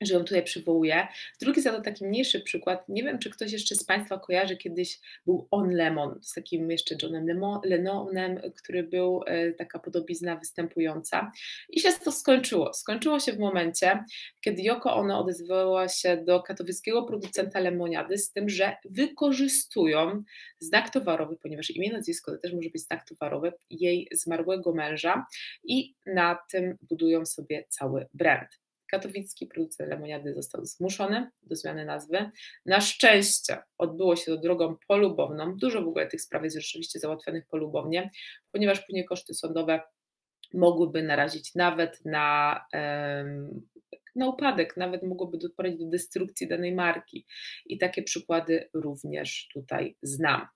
że ją tutaj przywołuję. Drugi za to taki mniejszy przykład. Nie wiem, czy ktoś jeszcze z Państwa kojarzy, kiedyś był On Lemon z takim jeszcze Johnem Lennonem, który był e, taka podobizna występująca. I się to skończyło. Skończyło się w momencie, kiedy Yoko Ono odezwała się do katowickiego producenta lemoniady z tym, że wykorzystują znak towarowy, ponieważ imię, nazwisko to też może być znak towarowy jej zmarłego męża i na tym budują sobie cały brand. Katowicki producent lemoniady został zmuszony do zmiany nazwy. Na szczęście odbyło się to drogą polubowną. Dużo w ogóle tych spraw jest rzeczywiście załatwionych polubownie, ponieważ później koszty sądowe mogłyby narazić nawet na, na upadek, nawet mogłoby doprowadzić do destrukcji danej marki. I takie przykłady również tutaj znam.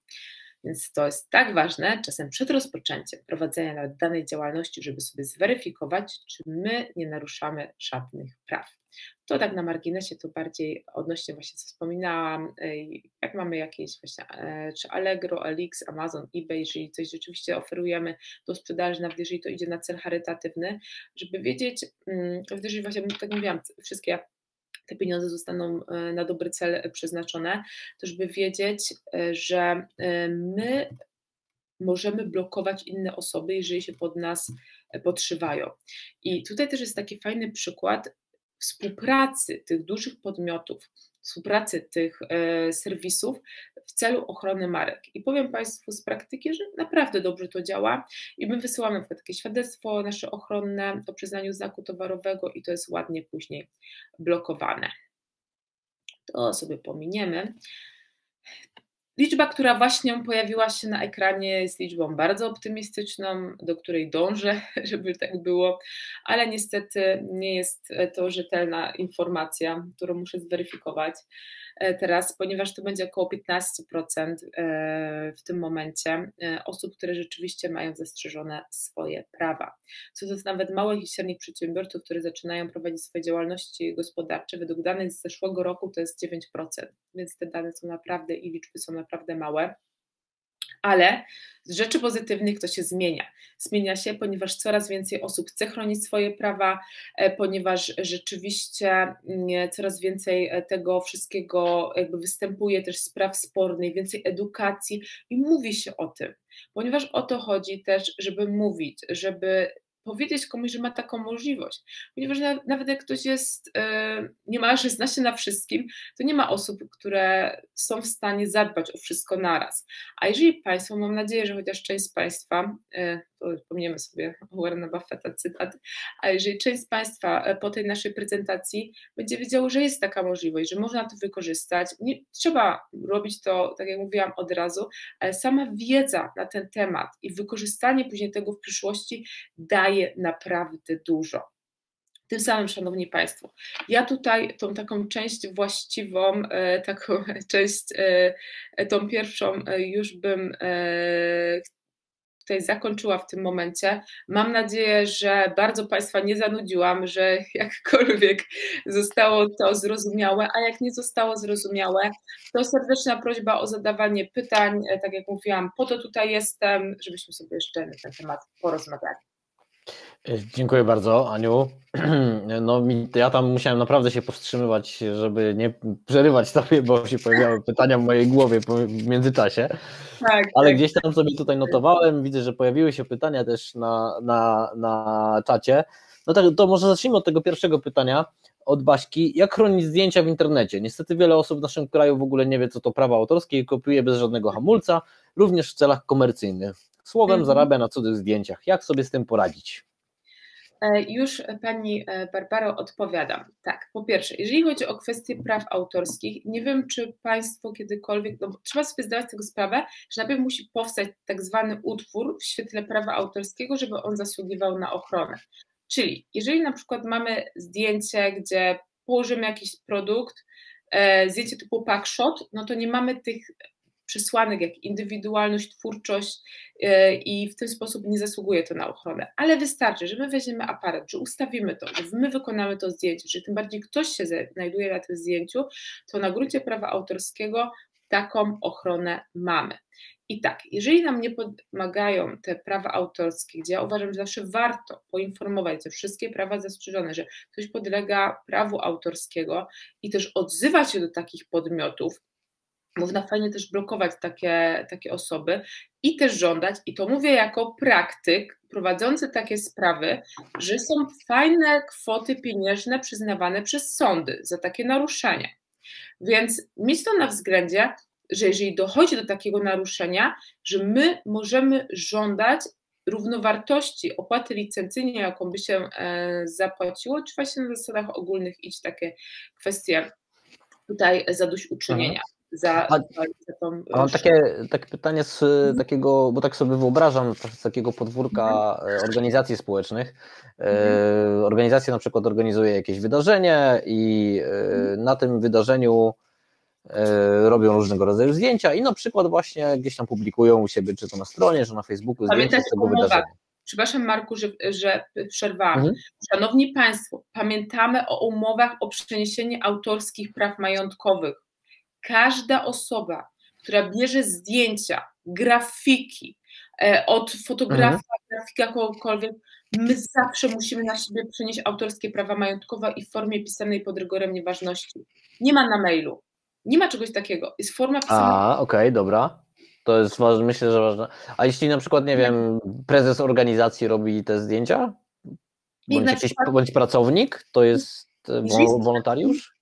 Więc to jest tak ważne, czasem przed rozpoczęciem prowadzenia nawet danej działalności, żeby sobie zweryfikować, czy my nie naruszamy żadnych praw. To tak na marginesie, to bardziej odnośnie właśnie co wspominałam, jak mamy jakieś właśnie, e, czy Allegro, Elix, Amazon, eBay, jeżeli coś rzeczywiście oferujemy do sprzedaży, nawet jeżeli to idzie na cel charytatywny, żeby wiedzieć, mm, jeżeli właśnie, tak mówiłam, wszystkie te pieniądze zostaną e, na dobry cel przeznaczone, to żeby wiedzieć, e, że e, my możemy blokować inne osoby, jeżeli się pod nas podszywają. I tutaj też jest taki fajny przykład współpracy tych dużych podmiotów współpracy tych e, serwisów w celu ochrony marek. I powiem Państwu z praktyki, że naprawdę dobrze to działa i my wysyłamy na przykład takie świadectwo nasze ochronne o przyznaniu znaku towarowego i to jest ładnie później blokowane. To sobie pominiemy. Liczba, która właśnie pojawiła się na ekranie, jest liczbą bardzo optymistyczną, do której dążę, żeby tak było, ale niestety nie jest to rzetelna informacja, którą muszę zweryfikować. E, teraz, ponieważ to będzie około 15% e, w tym momencie e, osób, które rzeczywiście mają zastrzeżone swoje prawa. Co to jest nawet małych i średnich przedsiębiorców, które zaczynają prowadzić swoje działalności gospodarcze, według danych z zeszłego roku to jest 9%, więc te dane są naprawdę i liczby są naprawdę małe Ale z rzeczy pozytywnych to się zmienia. Zmienia się, ponieważ coraz więcej osób chce chronić swoje prawa, e, ponieważ rzeczywiście mm, coraz więcej e, tego wszystkiego jakby występuje też spraw spornych, więcej edukacji i mówi się o tym, ponieważ o to chodzi też, żeby mówić, żeby powiedzieć komuś, że ma taką możliwość. Ponieważ nawet jak ktoś jest e, niemal 16 na wszystkim, to nie ma osób, które są w stanie zadbać o wszystko naraz. A jeżeli Państwo, mam nadzieję, że chociaż część z Państwa, e, pominiemy sobie Warrena Buffetta cytat, a jeżeli część z Państwa e, po tej naszej prezentacji będzie wiedziało, że jest taka możliwość, że można to wykorzystać, nie trzeba robić to, tak jak mówiłam, od razu, ale sama wiedza na ten temat i wykorzystanie później tego w przyszłości daje naprawdę dużo. Tym samym, Szanowni Państwo, ja tutaj tą taką część właściwą, e, taką część, e, tą pierwszą już bym tutaj zakończyła w tym momencie. Mam nadzieję, że bardzo Państwa nie zanudziłam, że jakkolwiek zostało to zrozumiałe, a jak nie zostało zrozumiałe, to serdeczna prośba o zadawanie pytań. E, tak jak mówiłam, po to tutaj jestem, żebyśmy sobie jeszcze na ten temat porozmawiali. Dziękuję bardzo, Aniu. No, ja tam musiałem naprawdę się powstrzymywać, żeby nie przerywać sobie, bo się pojawiały pytania w mojej głowie w międzyczasie. Tak, Ale tak. gdzieś tam sobie tutaj notowałem, widzę, że pojawiły się pytania też na, na, na czacie. No tak, to może zacznijmy od tego pierwszego pytania od Baśki. Jak chronić zdjęcia w internecie? Niestety wiele osób w naszym kraju w ogóle nie wie, co to prawo autorskie i kopiuje bez żadnego hamulca, również w celach komercyjnych. Słowem mhm. zarabia na cudzych zdjęciach. Jak sobie z tym poradzić? E, już pani e, Barbaro odpowiadam. Tak, po pierwsze, jeżeli chodzi o kwestie praw autorskich, nie wiem, czy Państwo kiedykolwiek, no trzeba sobie zdawać z tego sprawę, że najpierw musi powstać tak zwany utwór w świetle prawa autorskiego, żeby on zasługiwał na ochronę. Czyli jeżeli na przykład mamy zdjęcie, gdzie położymy jakiś produkt, e, zdjęcie typu packshot, no to nie mamy tych przesłanek jak indywidualność, twórczość e, i w ten sposób nie zasługuje to na ochronę. Ale wystarczy, że my weźmiemy aparat, że ustawimy to, że my wykonamy to zdjęcie, że tym bardziej ktoś się znajduje na tym zdjęciu, to na gruncie prawa autorskiego taką ochronę mamy. I tak, jeżeli nam nie pomagają te prawa autorskie, gdzie ja uważam, że zawsze warto poinformować, że wszystkie prawa zastrzeżone, że ktoś podlega prawu autorskiego i też odzywać się do takich podmiotów, można fajnie też blokować takie, takie osoby i też żądać, i to mówię jako praktyk prowadzący takie sprawy, że są fajne kwoty pieniężne przyznawane przez sądy za takie naruszenia. Więc mieć to na względzie, że jeżeli dochodzi do takiego naruszenia, że my możemy żądać równowartości opłaty licencyjnej, jaką by się e, zapłaciło, czy właśnie na zasadach ogólnych iść takie kwestie tutaj zadośćuczynienia. Za, a, za tą. A mam takie, takie pytanie z mhm. takiego, bo tak sobie wyobrażam, z takiego podwórka mhm. E, organizacji społecznych. E, mhm. Organizacja na przykład organizuje jakieś wydarzenie i e, na tym wydarzeniu robią różnego rodzaju zdjęcia i na przykład właśnie gdzieś tam publikują u siebie, czy to na stronie, czy na Facebooku zdjęcia z tego wydarzenia. Przepraszam, Marku, że, że przerwałam. Mhm. Szanowni Państwo, pamiętamy o umowach o przeniesienie autorskich praw majątkowych każda osoba, która bierze zdjęcia, grafiki e, od fotografa, mhm. grafika kogokolwiek, my zawsze musimy na siebie przenieść autorskie prawa majątkowe i w formie pisanej pod rygorem nieważności. Nie ma na mailu. Nie ma czegoś takiego. Jest forma pisana. A, okej, okay, dobra. To jest ważne, myślę, że ważne. A jeśli na przykład, nie wiem, prezes organizacji robi te zdjęcia? Bądź, jakiś, bądź pracownik, to jest wolontariusz?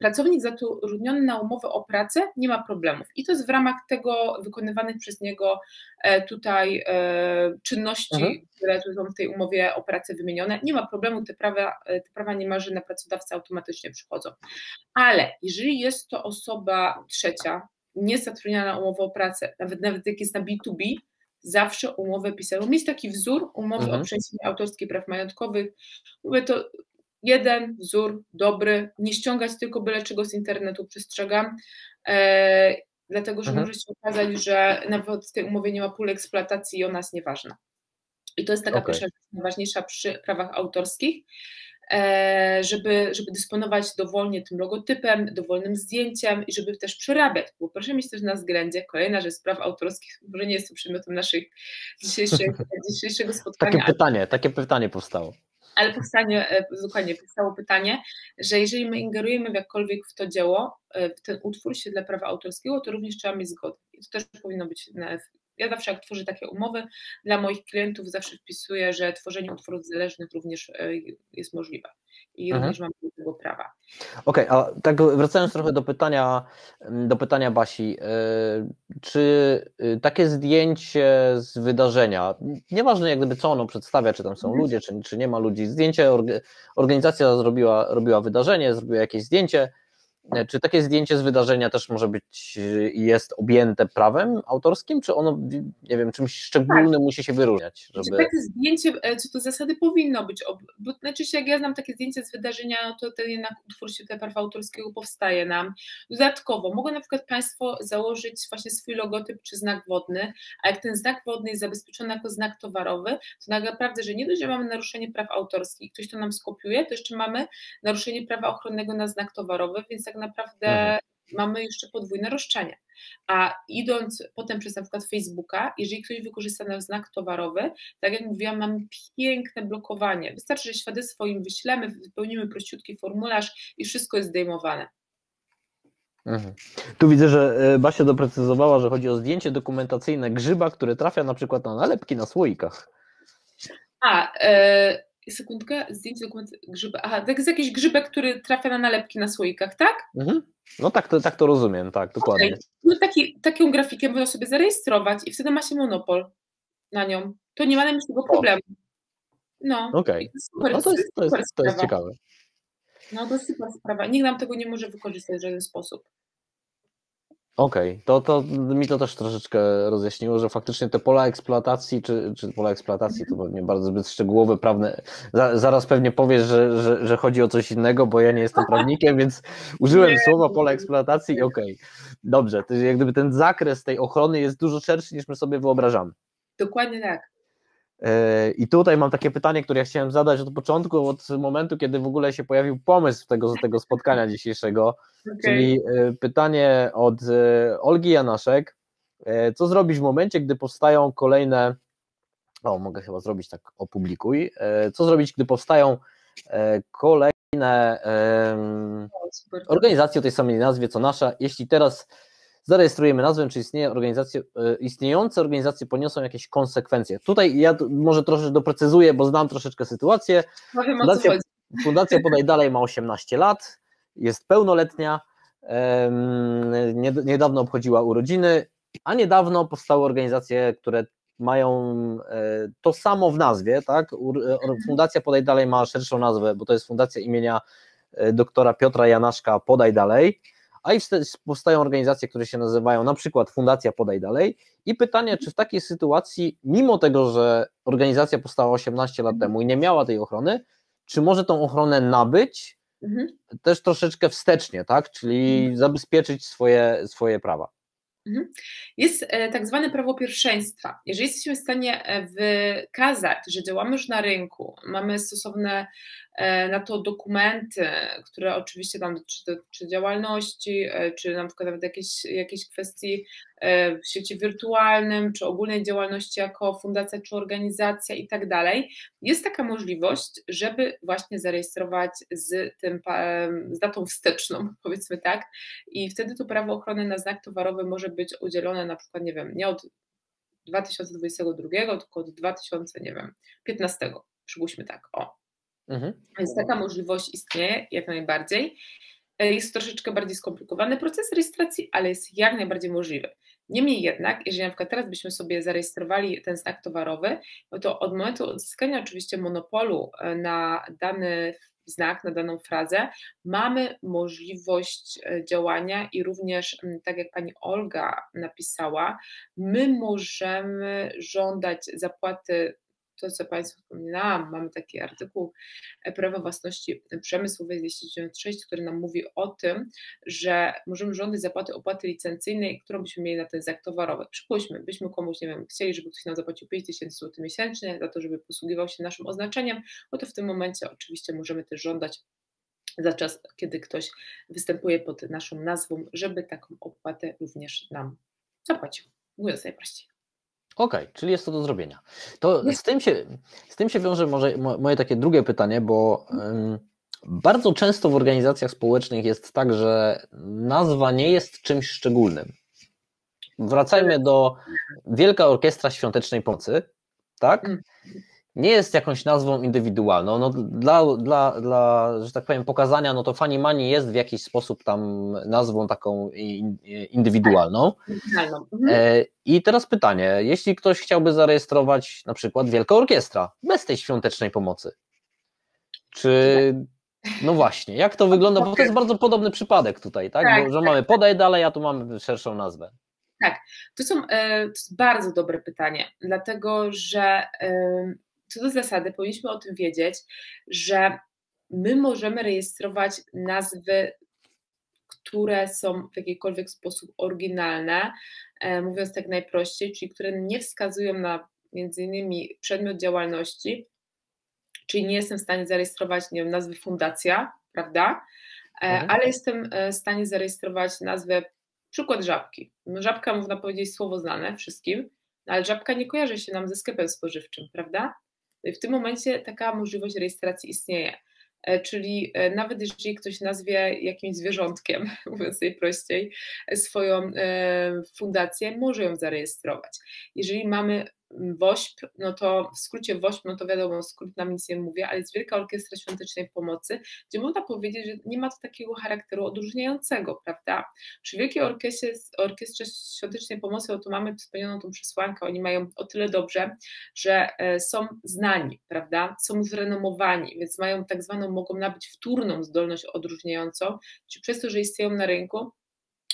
Pracownik zatrudniony na umowę o pracę nie ma problemów. I to jest w ramach tego wykonywanych przez niego e, tutaj e, czynności, mhm. które są w tej umowie o pracę wymienione. Nie ma problemu, te prawa, e, te prawa niemalże na pracodawcę automatycznie przychodzą. Ale jeżeli jest to osoba trzecia, nie zatrudniona na umowę o pracę, nawet, nawet jak jest na B2B, zawsze umowę pisaną. Jest taki wzór umowy mhm. o przeniesieniu autorskich praw majątkowych. Mówię to jeden wzór dobry, nie ściągać tylko byle czego z internetu, przestrzegam, e, dlatego że mhm. może się okazać, że nawet w tej umowie nie ma pól eksploatacji i ona jest nieważna. I to jest taka okay. pierwsza rzecz, najważniejsza przy prawach autorskich. e, żeby, żeby dysponować dowolnie tym logotypem, dowolnym zdjęciem i żeby też przerabiać, bo proszę mieć też na względzie, kolejna rzecz spraw autorskich, może nie jest to przedmiotem naszych dzisiejszych, dzisiejszego spotkania. Takie pytanie, takie pytanie powstało ale powstanie, e, dokładnie powstało pytanie, że jeżeli my ingerujemy w jakkolwiek w to dzieło, e, w ten utwór świetle prawa autorskiego, to również trzeba mieć zgodę. I to też powinno być ja zawsze jak tworzę takie umowy dla moich klientów, zawsze wpisuję, że tworzenie utworów zależnych również e, jest możliwe i mhm. również mam tego prawa. Okej, okay, a tak wracając trochę do pytania, do pytania Basi, e, czy y, takie zdjęcie z wydarzenia, nieważne jak gdyby co ono przedstawia, czy tam są mhm. ludzie, czy, czy nie ma ludzi, zdjęcie, organizacja zrobiła, robiła wydarzenie, zrobiła jakieś zdjęcie, czy takie zdjęcie z wydarzenia też może być i jest objęte prawem autorskim, czy ono, nie wiem, czymś szczególnym tak. musi się wyróżniać? Żeby... Takie zdjęcie, e, co do zasady powinno być, bo znaczy jak ja znam takie zdjęcie z wydarzenia, to ten jednak utwór świetle prawa autorskiego powstaje nam. Dodatkowo mogą na przykład Państwo założyć właśnie swój logotyp czy znak wodny, a jak ten znak wodny jest zabezpieczony jako znak towarowy, to tak naprawdę, że nie dość, że mamy naruszenie praw autorskich, ktoś to nam skopiuje, to jeszcze mamy naruszenie prawa ochronnego na znak towarowy, więc tak naprawdę mhm. mamy jeszcze podwójne roszczenie. A idąc potem przez na przykład Facebooka, jeżeli ktoś wykorzysta nasz znak towarowy, tak jak mówiłam, mamy piękne blokowanie. Wystarczy, że świadectwo im wyślemy, wypełnimy prościutki formularz i wszystko jest zdejmowane. Mhm. Tu widzę, że e, Basia doprecyzowała, że chodzi o zdjęcie dokumentacyjne grzyba, które trafia na przykład na nalepki na słoikach. A, e, sekundkę, zdjęcie dokument grzyba. Aha, to jest jakiś grzybek, który trafia na nalepki na słoikach, tak? Mhm. No tak to, tak to rozumiem, tak, dokładnie. Okay. No taki, taką grafikę można sobie zarejestrować i wtedy ma się monopol na nią. To nie ma najmniejszego problemu. No, okay. to, no to, jest, to, jest, to jest ciekawe. No to jest super sprawa. Nikt nam tego nie może wykorzystać w żaden sposób. Okej, okay. to, to mi to też troszeczkę rozjaśniło, że faktycznie te pola eksploatacji, czy, czy pola eksploatacji to pewnie bardzo zbyt szczegółowe, prawne. Za, zaraz pewnie powiesz, że, że, że, chodzi o coś innego, bo ja nie jestem prawnikiem, więc użyłem nie. słowa pola eksploatacji i okej. Okay. Dobrze, to jak gdyby ten zakres tej ochrony jest dużo szerszy niż my sobie wyobrażamy. Dokładnie tak. I tutaj mam takie pytanie, które ja chciałem zadać od początku, od momentu, kiedy w ogóle się pojawił pomysł tego, tego spotkania dzisiejszego, okay. czyli e, pytanie od e, Olgi Janaszek. E, co zrobić w momencie, gdy powstają kolejne, o mogę chyba zrobić tak, opublikuj, co zrobić, gdy powstają kolejne organizacje o tej samej nazwie co nasza, jeśli teraz zarejestrujemy nazwę, czy istnieje organizacje, e, istniejące organizacje poniosą jakieś konsekwencje. Tutaj ja może troszeczkę doprecyzuję, bo znam troszeczkę sytuację. Fundacja, Fundacja Podaj Dalej ma 18 lat, jest pełnoletnia, niedawno obchodziła urodziny, a niedawno powstały organizacje, które mają e, to samo w nazwie, tak? Fundacja Podaj Dalej ma szerszą nazwę, bo to jest Fundacja imienia e, doktora Piotra Janaszka Podaj Dalej a i powstają organizacje, które się nazywają na przykład Fundacja Podaj Dalej i pytanie, czy w takiej sytuacji, mimo tego, że organizacja powstała 18 lat temu i nie miała tej ochrony, czy może tą ochronę nabyć mhm. też troszeczkę wstecznie, tak, czyli mhm. zabezpieczyć swoje, swoje prawa? Mhm. Jest e, tak zwane prawo pierwszeństwa. Jeżeli jesteśmy w stanie e, wykazać, że działamy już na rynku, mamy stosowne na to dokumenty, które oczywiście tam czy działalności, czy na przykład nawet jakieś, jakieś kwestii w świecie wirtualnym, czy ogólnej działalności jako fundacja, czy organizacja i tak dalej, jest taka możliwość, żeby właśnie zarejestrować z, tym, z datą wsteczną, powiedzmy tak, i wtedy to prawo ochrony na znak towarowy może być udzielone na przykład, nie wiem, nie od 2022, tylko od 2000, nie wiem, 15, przypuśćmy tak, o. Mhm. Więc taka możliwość istnieje jak najbardziej. E, jest troszeczkę bardziej skomplikowany proces rejestracji, ale jest jak najbardziej możliwy. Niemniej jednak, jeżeli na przykład teraz byśmy sobie zarejestrowali ten znak towarowy, no to od momentu odzyskania oczywiście monopolu e, na dany znak, na daną frazę, mamy możliwość e, działania i również, tak jak pani Olga napisała, my możemy żądać zapłaty to, co Państwu wspominałam, mamy taki artykuł e, Prawa Własności Przemysłowej 296, który nam mówi o tym, że możemy żądać zapłaty opłaty licencyjnej, którą byśmy mieli na ten znak towarowy. Przypuśćmy, byśmy komuś, nie wiem, chcieli, żeby ktoś nam zapłacił 5000 zł miesięcznie za to, żeby posługiwał się naszym oznaczeniem, no to w tym momencie oczywiście możemy też żądać za czas, kiedy ktoś występuje pod naszą nazwą, żeby taką opłatę również nam zapłacił. Mówiąc najprościej. Okej, okay, czyli jest to do zrobienia. To z tym, się, z tym się wiąże może moje takie drugie pytanie, bo um, bardzo często w organizacjach społecznych jest tak, że nazwa nie jest czymś szczególnym. Wracajmy do Wielka Orkiestra Świątecznej Pomocy, tak? Nie jest jakąś nazwą indywidualną. No, dla, dla, dla, że tak powiem, pokazania, no to Fanny Money jest w jakiś sposób tam nazwą taką indywidualną. Mhm. E, I teraz pytanie, jeśli ktoś chciałby zarejestrować na przykład Wielka Orkiestra bez tej świątecznej pomocy, czy no właśnie, jak to wygląda? Bo to jest bardzo podobny przypadek tutaj, tak? tak Bo, że mamy podaj dalej, a tu mamy szerszą nazwę. Tak, to, są, e, to jest bardzo dobre pytanie, dlatego że co do zasady powinniśmy o tym wiedzieć, że my możemy rejestrować nazwy, które są w jakikolwiek sposób oryginalne, e, mówiąc tak najprościej, czyli które nie wskazują na między innymi przedmiot działalności, czyli nie jestem w stanie zarejestrować nie wiem, nazwy fundacja, prawda? E, mhm. Ale jestem e, w stanie zarejestrować nazwę, przykład żabki. Żabka można powiedzieć słowo znane wszystkim, ale żabka nie kojarzy się nam ze sklepem spożywczym, prawda? W tym momencie taka możliwość rejestracji istnieje. E, czyli e, nawet jeżeli ktoś nazwie jakimś zwierzątkiem, mówiąc najprościej, swoją e, fundację, może ją zarejestrować. Jeżeli mamy WOŚP, no to w skrócie WOŚP, no to wiadomo, skrót nam nic nie mówi, ale jest Wielka Orkiestra Świątecznej Pomocy, gdzie można powiedzieć, że nie ma to takiego charakteru odróżniającego, prawda? Przy Wielkiej Orkiestrze, Orkiestrze Świątecznej Pomocy, oto mamy spełnioną tą przesłankę, oni mają o tyle dobrze, że e, są znani, prawda? Są zrenomowani, więc mają tak zwaną, mogą nabyć wtórną zdolność odróżniającą, czy przez to, że istnieją na rynku,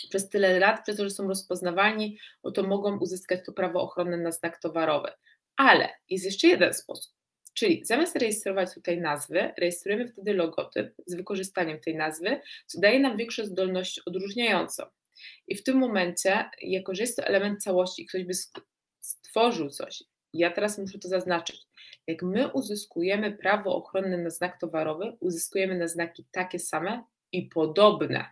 przez tyle lat, przez to, że są rozpoznawalni, no to mogą uzyskać to prawo ochronne na znak towarowy. Ale jest jeszcze jeden sposób. Czyli zamiast rejestrować tutaj nazwy, rejestrujemy wtedy logotyp z wykorzystaniem tej nazwy, co daje nam większą zdolność odróżniającą. I w tym momencie, jako że jest to element całości ktoś by stworzył coś, ja teraz muszę to zaznaczyć, jak my uzyskujemy prawo ochronne na znak towarowy, uzyskujemy na znaki takie same i podobne.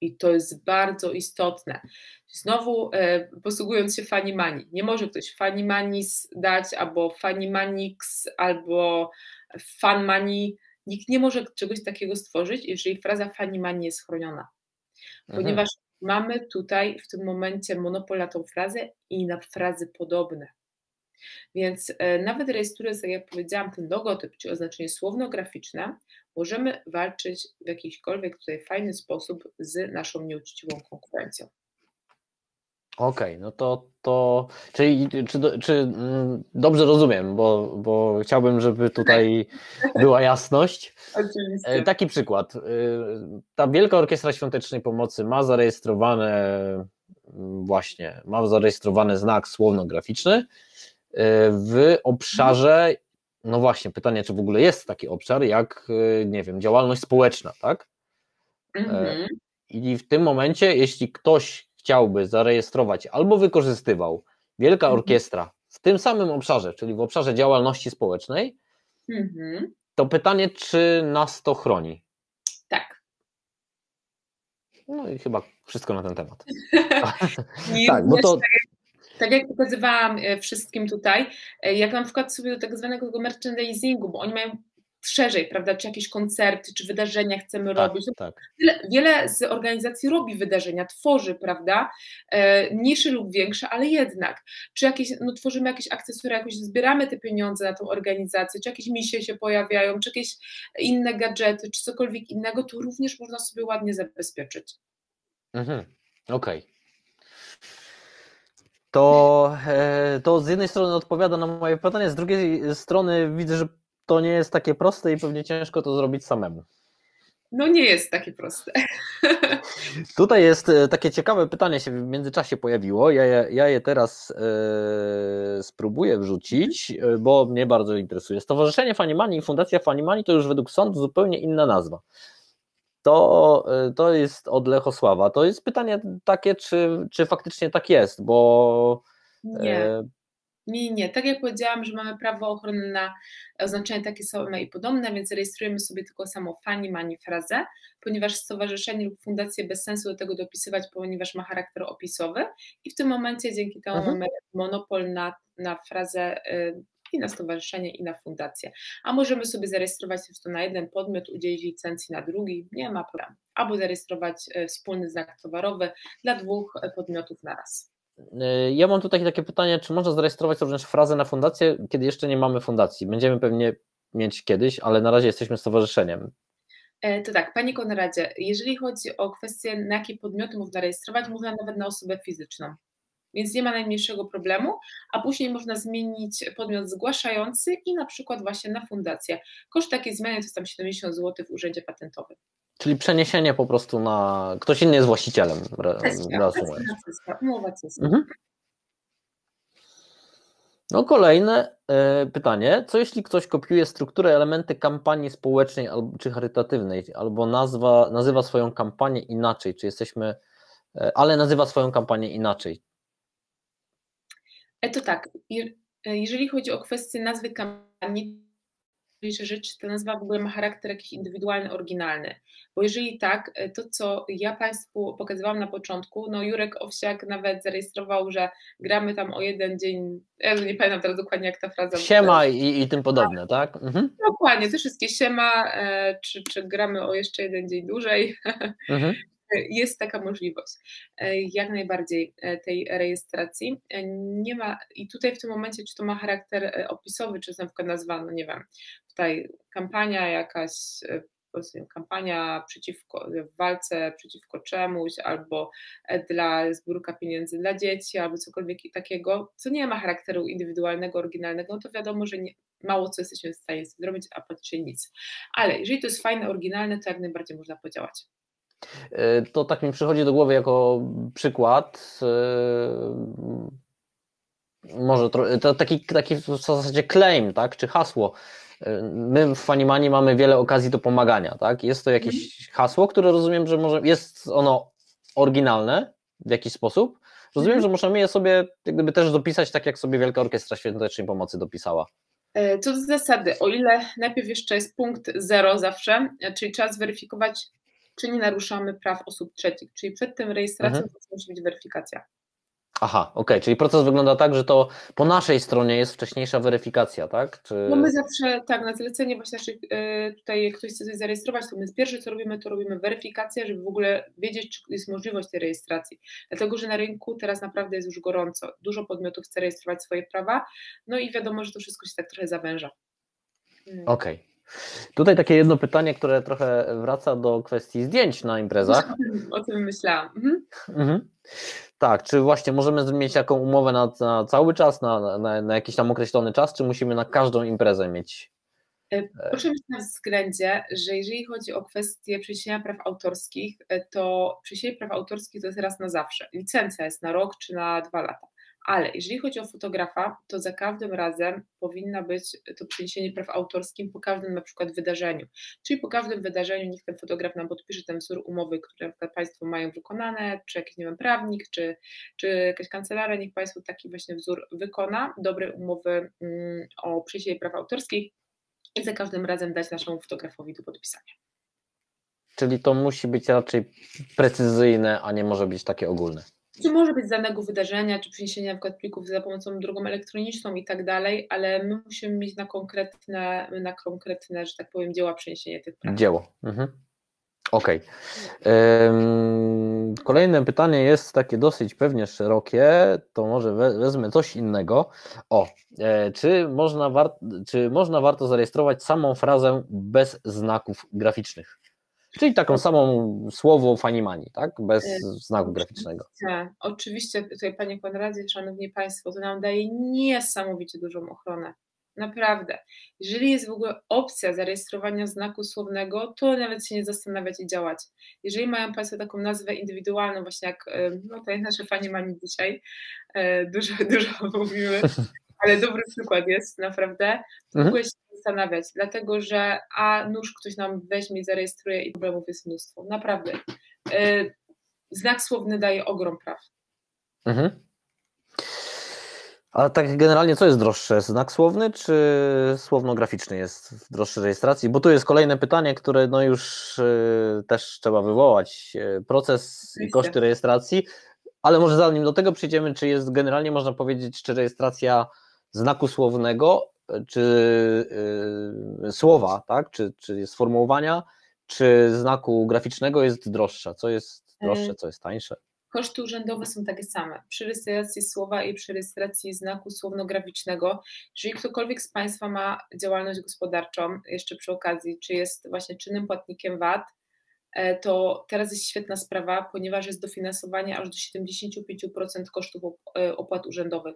I to jest bardzo istotne. Znowu e, posługując się Fanimani, nie może ktoś Fanimanis dać, albo Fanimanix, albo Fanmani. Nikt nie może czegoś takiego stworzyć, jeżeli fraza Fanimani jest chroniona. Ponieważ mhm. mamy tutaj w tym momencie monopol na tą frazę i na frazy podobne. Więc e, nawet rejestrując, tak jak powiedziałam, ten logotyp, czy oznaczenie słowno-graficzne, możemy walczyć w jakiśkolwiek tutaj fajny sposób z naszą nieuczciwą konkurencją. Okej, okay, no to, to czyli czy, czy mm, dobrze rozumiem, bo, bo chciałbym, żeby tutaj była jasność. Oczywiście. E, taki przykład. E, ta Wielka Orkiestra Świątecznej Pomocy ma zarejestrowane mm, właśnie, ma zarejestrowany znak słowno-graficzny w obszarze, no właśnie, pytanie, czy w ogóle jest taki obszar, jak, nie wiem, działalność społeczna, tak? Mhm. I w tym momencie, jeśli ktoś chciałby zarejestrować albo wykorzystywał Wielka mhm. Orkiestra w tym samym obszarze, czyli w obszarze działalności społecznej, mhm. to pytanie, czy nas to chroni? Tak. No i chyba wszystko na ten temat. tak, bo to tak jak pokazywałam e, wszystkim tutaj, e, jak na przykład sobie do tak zwanego merchandisingu, bo oni mają szerzej, prawda, czy jakieś koncerty, czy wydarzenia chcemy tak, robić. Tak. Wiele, wiele, z organizacji robi wydarzenia, tworzy, prawda, e, mniejsze lub większe, ale jednak. Czy jakieś, no tworzymy jakieś akcesoria, jakoś zbieramy te pieniądze na tą organizację, czy jakieś misie się pojawiają, czy jakieś inne gadżety, czy cokolwiek innego, to również można sobie ładnie zabezpieczyć. Mhm. Okej. Okay to, e, to z jednej strony odpowiada na moje pytanie, z drugiej strony widzę, że to nie jest takie proste i pewnie ciężko to zrobić samemu. no nie jest takie proste. Tutaj jest e, takie ciekawe pytanie się w międzyczasie pojawiło. Ja je, ja je teraz e, spróbuję wrzucić, e, bo mnie bardzo interesuje. Stowarzyszenie Fanimani i Fundacja Fanimani to już według sądu zupełnie inna nazwa. To, e, to jest od Lechosława. To jest pytanie takie, czy, czy faktycznie tak jest, bo nie. Nie, nie. Tak jak powiedziałam, że mamy prawo ochrony na oznaczenie takie same i podobne, więc rejestrujemy sobie tylko samo fani, mani, frazę, ponieważ stowarzyszenie lub fundacje bez sensu do tego dopisywać, ponieważ ma charakter opisowy i w tym momencie dzięki temu mhm. mamy monopol na, na frazę y, i na stowarzyszenie, i na fundację. A możemy sobie zarejestrować to na jeden podmiot, udzielić licencji na drugi, nie ma problemu. Albo zarejestrować y, wspólny znak towarowy dla dwóch y, podmiotów na raz. E, ja mam tutaj takie pytanie, czy można zarejestrować również frazę na fundację, kiedy jeszcze nie mamy fundacji? Będziemy pewnie mieć kiedyś, ale na razie jesteśmy stowarzyszeniem. E, to tak, Panie Konradzie, jeżeli chodzi o kwestię, na jakie podmioty można rejestrować, można nawet na osobę fizyczną, więc nie ma najmniejszego problemu, a później można zmienić podmiot zgłaszający i na przykład właśnie na fundację. Koszt takiej zmiany to jest tam 70 zł w Urzędzie Patentowym. Czyli przeniesienie po prostu na. Ktoś inny jest właścicielem. Umowa mhm. No kolejne y, pytanie. Co jeśli ktoś kopiuje strukturę, elementy kampanii społecznej czy charytatywnej, albo nazwa, nazywa swoją kampanię inaczej? Czy jesteśmy. Y, ale nazywa swoją kampanię inaczej? E, to tak. Jeżeli chodzi o kwestię nazwy kampanii, najważniejsza rzecz, czy ta nazwa w ogóle ma charakter jakiś indywidualny, oryginalny. Bo jeżeli tak, e, to co ja Państwu pokazywałam na początku, no Jurek Owsiak nawet zarejestrował, że gramy tam o jeden dzień, ja nie pamiętam teraz dokładnie jak ta fraza. Siema i, i tym podobne, tak? Mhm. Dokładnie, te wszystkie siema, e, czy, czy gramy o jeszcze jeden dzień dłużej. Mhm jest taka możliwość e, jak najbardziej e, tej rejestracji. E, nie ma, i tutaj w tym momencie, czy to ma charakter opisowy, czy jest na przykład nazwa, no nie wiem, tutaj kampania jakaś, kampania przeciwko, w walce przeciwko czemuś, albo dla zbiórka pieniędzy dla dzieci, albo cokolwiek takiego, co nie ma charakteru indywidualnego, oryginalnego, no to wiadomo, że nie, mało co jesteśmy w stanie zrobić, a praktycznie nic. Ale jeżeli to jest fajne, oryginalne, to jak najbardziej można podziałać. E, to tak mi przychodzi do głowy jako przykład. E, może to taki, taki w zasadzie claim, tak, czy hasło. E, my w Fanimani mamy wiele okazji do pomagania, tak? Jest to jakieś mhm. hasło, które rozumiem, że może jest ono oryginalne w jakiś sposób. Rozumiem, mhm. że możemy je sobie jak gdyby też dopisać, tak jak sobie Wielka Orkiestra Świątecznej Pomocy dopisała. Co do zasady, o ile najpierw jeszcze jest punkt zero zawsze, czyli trzeba zweryfikować czy nie naruszamy praw osób trzecich. Czyli przed tym rejestracją mhm. musi być weryfikacja. Aha, okej, okay. czyli proces wygląda tak, że to po naszej stronie jest wcześniejsza weryfikacja, tak? Czy... No my zawsze, tak, na zlecenie właśnie naszych, y, tutaj jak ktoś chce coś zarejestrować, to my pierwsze co robimy, to robimy weryfikację, żeby w ogóle wiedzieć, czy jest możliwość tej rejestracji. Dlatego, że na rynku teraz naprawdę jest już gorąco. Dużo podmiotów chce rejestrować swoje prawa, no i wiadomo, że to wszystko się tak trochę zawęża. Hmm. Okej. Okay. Tutaj takie jedno pytanie, które trochę wraca do kwestii zdjęć na imprezach. O tym myślałam. Mhm. Mhm. Tak, czy właśnie możemy mieć jaką umowę na, na cały czas, na, na, na, jakiś tam określony czas, czy musimy na każdą imprezę mieć? E, proszę mieć na względzie, że jeżeli chodzi o kwestię przeniesienia praw autorskich, e, to przeniesienie praw autorskich to jest raz na zawsze. Licencja jest na rok czy na dwa lata. Ale jeżeli chodzi o fotografa, to za każdym razem powinna być to przeniesienie praw autorskim po każdym na przykład wydarzeniu. Czyli po każdym wydarzeniu niech ten fotograf nam podpisze ten wzór umowy, które Państwo mają wykonane, czy jakiś, nie wiem, prawnik, czy, czy jakaś kancelaria, niech Państwo taki właśnie wzór wykona, dobre umowy mm, o przeniesienie praw autorskich i za każdym razem dać naszemu fotografowi do podpisania. Czyli to musi być raczej precyzyjne, a nie może być takie ogólne. Czy może być danego wydarzenia, czy przeniesienia na przykład plików za pomocą drogą elektroniczną i tak dalej, ale my musimy mieć na konkretne, na konkretne, że tak powiem, dzieła przeniesienie tych praw. Dzieło. Mhm. Okej. Okay. Kolejne pytanie jest takie dosyć pewnie szerokie, to może wezmę coś innego. O, e, czy można, czy można warto zarejestrować samą frazę bez znaków graficznych? Czyli taką samą słowo Fanimani, tak? Bez e, znaku graficznego. Oczywiście, oczywiście tutaj Panie Konradzie, Szanowni Państwo, to nam daje niesamowicie dużą ochronę. Naprawdę. Jeżeli jest w ogóle opcja zarejestrowania znaku słownego, to nawet się nie zastanawiać i działać. Jeżeli mają Państwo taką nazwę indywidualną, właśnie jak no to jest nasze Fani Mani dzisiaj, e, dużo, dużo mówimy, ale dobry przykład jest naprawdę, w ogóle się zastanawiać, dlatego że a nóż ktoś nam weźmie zarejestruje i problemów jest mnóstwo. Naprawdę. E, znak słowny daje ogrom praw. Mhm. A tak generalnie co jest droższe? Znak słowny czy słowno-graficzny jest w droższej rejestracji? Bo tu jest kolejne pytanie, które no już y, też trzeba wywołać. Y, proces i koszty rejestracji, ale może zanim do tego przejdziemy, czy jest generalnie można powiedzieć, czy rejestracja znaku słownego, czy y, słowa, tak? czy, czy sformułowania, czy znaku graficznego jest droższa? Co jest droższe, co jest tańsze? Koszty urzędowe są takie same. Przy rejestracji słowa i przy rejestracji znaku słowno-graficznego, jeżeli ktokolwiek z Państwa ma działalność gospodarczą, jeszcze przy okazji, czy jest właśnie czynnym płatnikiem VAT, e, to teraz jest świetna sprawa, ponieważ jest dofinansowanie aż do 75% kosztów e, opłat urzędowych.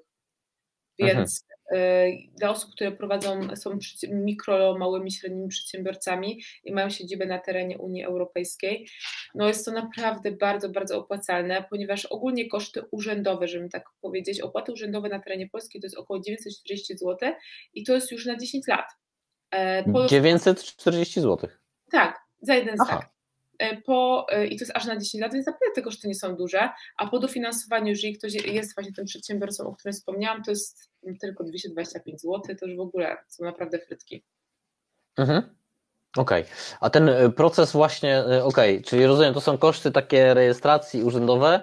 Więc mhm. dla osób, które prowadzą, są mikro, małymi, średnimi przedsiębiorcami i mają siedzibę na terenie Unii Europejskiej, no jest to naprawdę bardzo, bardzo opłacalne, ponieważ ogólnie koszty urzędowe, żeby tak powiedzieć, opłaty urzędowe na terenie Polski to jest około 940 zł i to jest już na 10 lat. E, po... 940 zł? Tak, za jeden znak. E, po, e, i to jest aż na 10 lat, więc naprawdę te koszty nie są duże, a po dofinansowaniu, jeżeli ktoś jest właśnie tym przedsiębiorcą, o którym wspomniałam, to jest tylko 225 zł, to już w ogóle są naprawdę frytki. Mhm. Okej, okay. a ten e, proces właśnie, okej, okay. czyli rozumiem, to są koszty takie rejestracji urzędowe,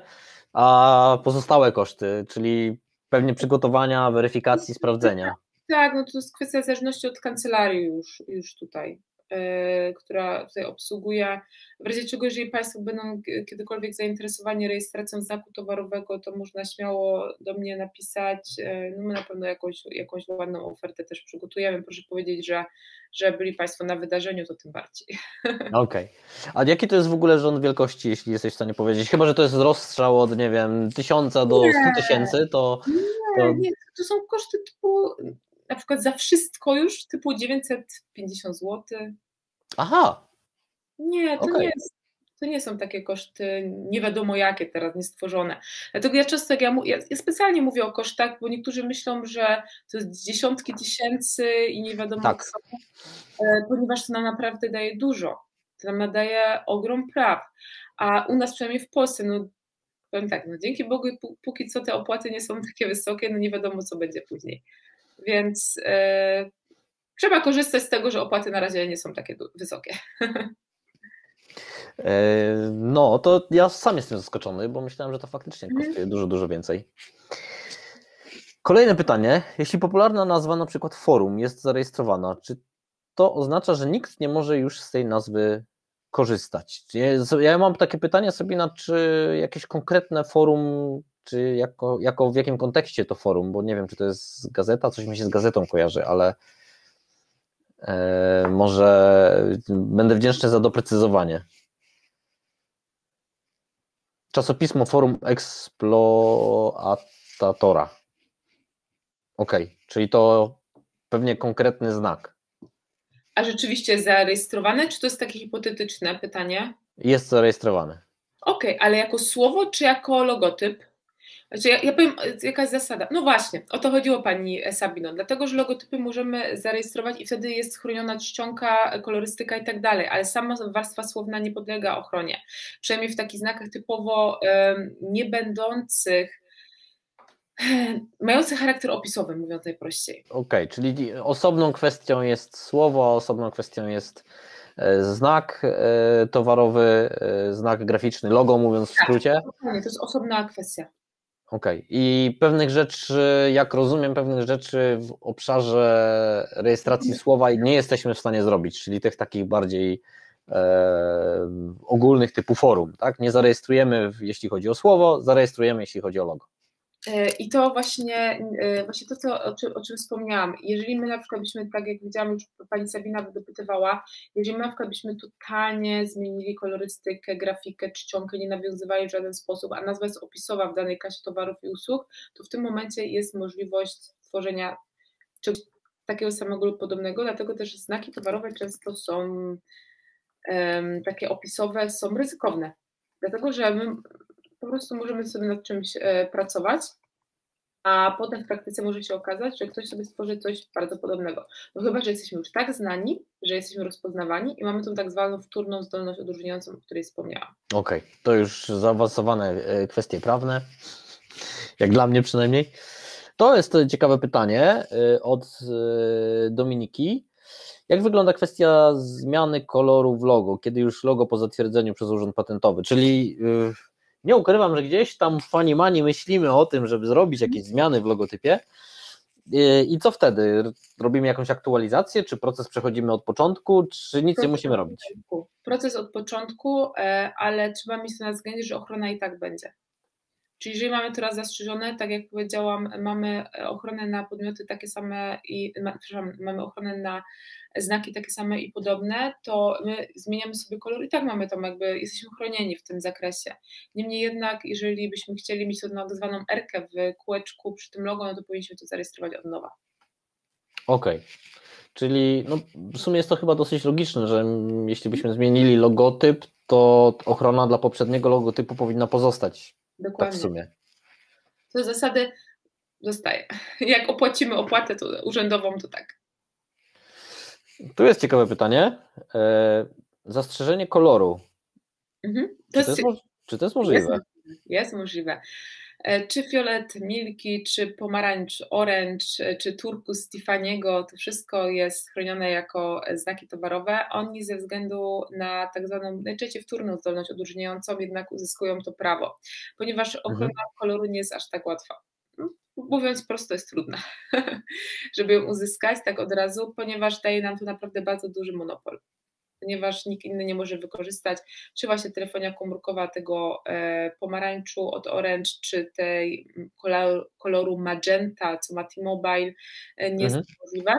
a pozostałe koszty, czyli pewnie przygotowania, weryfikacji, sprawdzenia. Tak, no to jest kwestia zależności od kancelarii już, już tutaj. E, która tutaj obsługuje. W razie czego, jeżeli Państwo będą kiedykolwiek zainteresowani rejestracją znaku towarowego, to można śmiało do mnie napisać. E, no my na pewno jakąś, jakąś ładną ofertę też przygotujemy. Proszę powiedzieć, że, że byli Państwo na wydarzeniu, to tym bardziej. Okej. Okay. A jaki to jest w ogóle rząd wielkości, jeśli jesteś w stanie powiedzieć? Chyba, że to jest rozstrzał od, nie wiem, tysiąca do stu tysięcy, to... Nie, to... nie, to są koszty typu na przykład za wszystko już typu 950 zł. Aha. Nie, to okay. nie jest. To nie są takie koszty, nie wiadomo jakie teraz, niestworzone. Dlatego ja często, jak ja, ja, ja specjalnie mówię o kosztach, bo niektórzy myślą, że to jest dziesiątki tysięcy i nie wiadomo tak. co, e, ponieważ to nam naprawdę daje dużo. To nam daje ogrom praw. A u nas przynajmniej w Polsce, no powiem tak, no dzięki Bogu póki co te opłaty nie są takie wysokie, no nie wiadomo co będzie później. Więc e, trzeba korzystać z tego, że opłaty na razie nie są takie wysokie. E, no, to ja sam jestem zaskoczony, bo myślałem, że to faktycznie mhm. kosztuje dużo, dużo więcej. Kolejne pytanie. Jeśli popularna nazwa, na przykład forum, jest zarejestrowana, czy to oznacza, że nikt nie może już z tej nazwy korzystać? Ja mam takie pytanie sobie, na czy jakieś konkretne forum czy jako, jako w jakim kontekście to forum, bo nie wiem, czy to jest gazeta, coś mi się z gazetą kojarzy, ale e, może będę wdzięczny za doprecyzowanie. Czasopismo Forum Eksploatatora. Ok, czyli to pewnie konkretny znak. A rzeczywiście jest zarejestrowane, czy to jest takie hipotetyczne pytanie? Jest zarejestrowane. Ok, ale jako słowo, czy jako logotyp? Znaczy ja, ja powiem, jaka jest zasada. No właśnie, o to chodziło Pani Sabino, dlatego, że logotypy możemy zarejestrować i wtedy jest chroniona czcionka, kolorystyka i tak dalej, ale sama warstwa słowna nie podlega ochronie. Przynajmniej w takich znakach typowo um, nie będących mający charakter opisowy, mówiąc najprościej. Okej, okay, czyli osobną kwestią jest słowo, osobną kwestią jest e, znak e, towarowy, e, znak graficzny, logo mówiąc w tak, skrócie. Tak, to jest osobna kwestia. Okej. Okay. I pewnych rzeczy, jak rozumiem, pewnych rzeczy w obszarze rejestracji słowa nie jesteśmy w stanie zrobić, czyli tych takich bardziej e, ogólnych typu forum, tak? Nie zarejestrujemy, jeśli chodzi o słowo, zarejestrujemy, jeśli chodzi o logo. E, I to właśnie, e, właśnie to, co, o, czym, o czym wspomniałam. Jeżeli my na przykład byśmy, tak jak widziałam, już pani Sabina dopytywała, jeżeli my na przykład byśmy totalnie zmienili kolorystykę, grafikę, czcionkę, nie nawiązywali w żaden sposób, a nazwa jest opisowa w danej kasie towarów i usług, to w tym momencie jest możliwość stworzenia czegoś takiego samego lub podobnego, dlatego też znaki towarowe często są um, takie opisowe, są ryzykowne, dlatego że my po prostu możemy sobie nad czymś e, pracować, a potem w praktyce może się okazać, że ktoś sobie stworzy coś bardzo podobnego. No chyba, że jesteśmy już tak znani, że jesteśmy rozpoznawani i mamy tą tak zwaną wtórną zdolność odróżniającą, o której wspomniałam. Okej, okay. to już zaawansowane e, kwestie prawne, jak dla mnie przynajmniej. To jest ciekawe pytanie e, od Dominiki. Jak wygląda kwestia zmiany koloru w logo, kiedy już logo po zatwierdzeniu przez Urząd Patentowy? Czyli nie ukrywam, że gdzieś tam w Fanimani myślimy o tym, żeby zrobić jakieś zmiany w logotypie. I co wtedy? Robimy jakąś aktualizację, czy proces przechodzimy od początku, czy nic proces nie musimy robić? Proces od początku, e, ale trzeba mieć na względzie, że ochrona i tak będzie. Czyli jeżeli mamy teraz zastrzeżone, tak jak powiedziałam, mamy ochronę na podmioty takie same i przepraszam, mamy ochronę na znaki takie same i podobne, to my zmieniamy sobie kolor i tak mamy tam jakby, jesteśmy chronieni w tym zakresie. Niemniej jednak, jeżeli byśmy chcieli mieć to tak zwaną erkę w kółeczku przy tym logo, no to powinniśmy to zarejestrować od nowa. Okej. Okay. Czyli no, w sumie jest to chyba dosyć logiczne, że jeśli byśmy zmienili logotyp, to ochrona dla poprzedniego logotypu powinna pozostać. Dokładnie. Tak w sumie. Co zasady zostaje. Jak opłacimy opłatę to urzędową, to tak. Tu jest ciekawe pytanie. E, zastrzeżenie koloru. Mhm. To czy, jest, to jest, czy to jest możliwe? Jest, jest możliwe. E, czy fiolet Milki, czy pomarańcz orange, e, czy turkus Tiffany'ego, to wszystko jest chronione jako znaki towarowe. Oni ze względu na tak zwaną najczęściej wtórną zdolność odróżniającą jednak uzyskują to prawo, ponieważ mhm. ochrona mhm. koloru nie jest aż tak łatwa. No, mówiąc prosto, jest trudna, żeby ją uzyskać tak od razu, ponieważ daje nam to naprawdę bardzo duży monopol ponieważ nikt inny nie może wykorzystać, czy właśnie telefonia komórkowa tego e, pomarańczu od Orange, czy tej koloru magenta, co ma T-Mobile, e, nie mhm. jest możliwe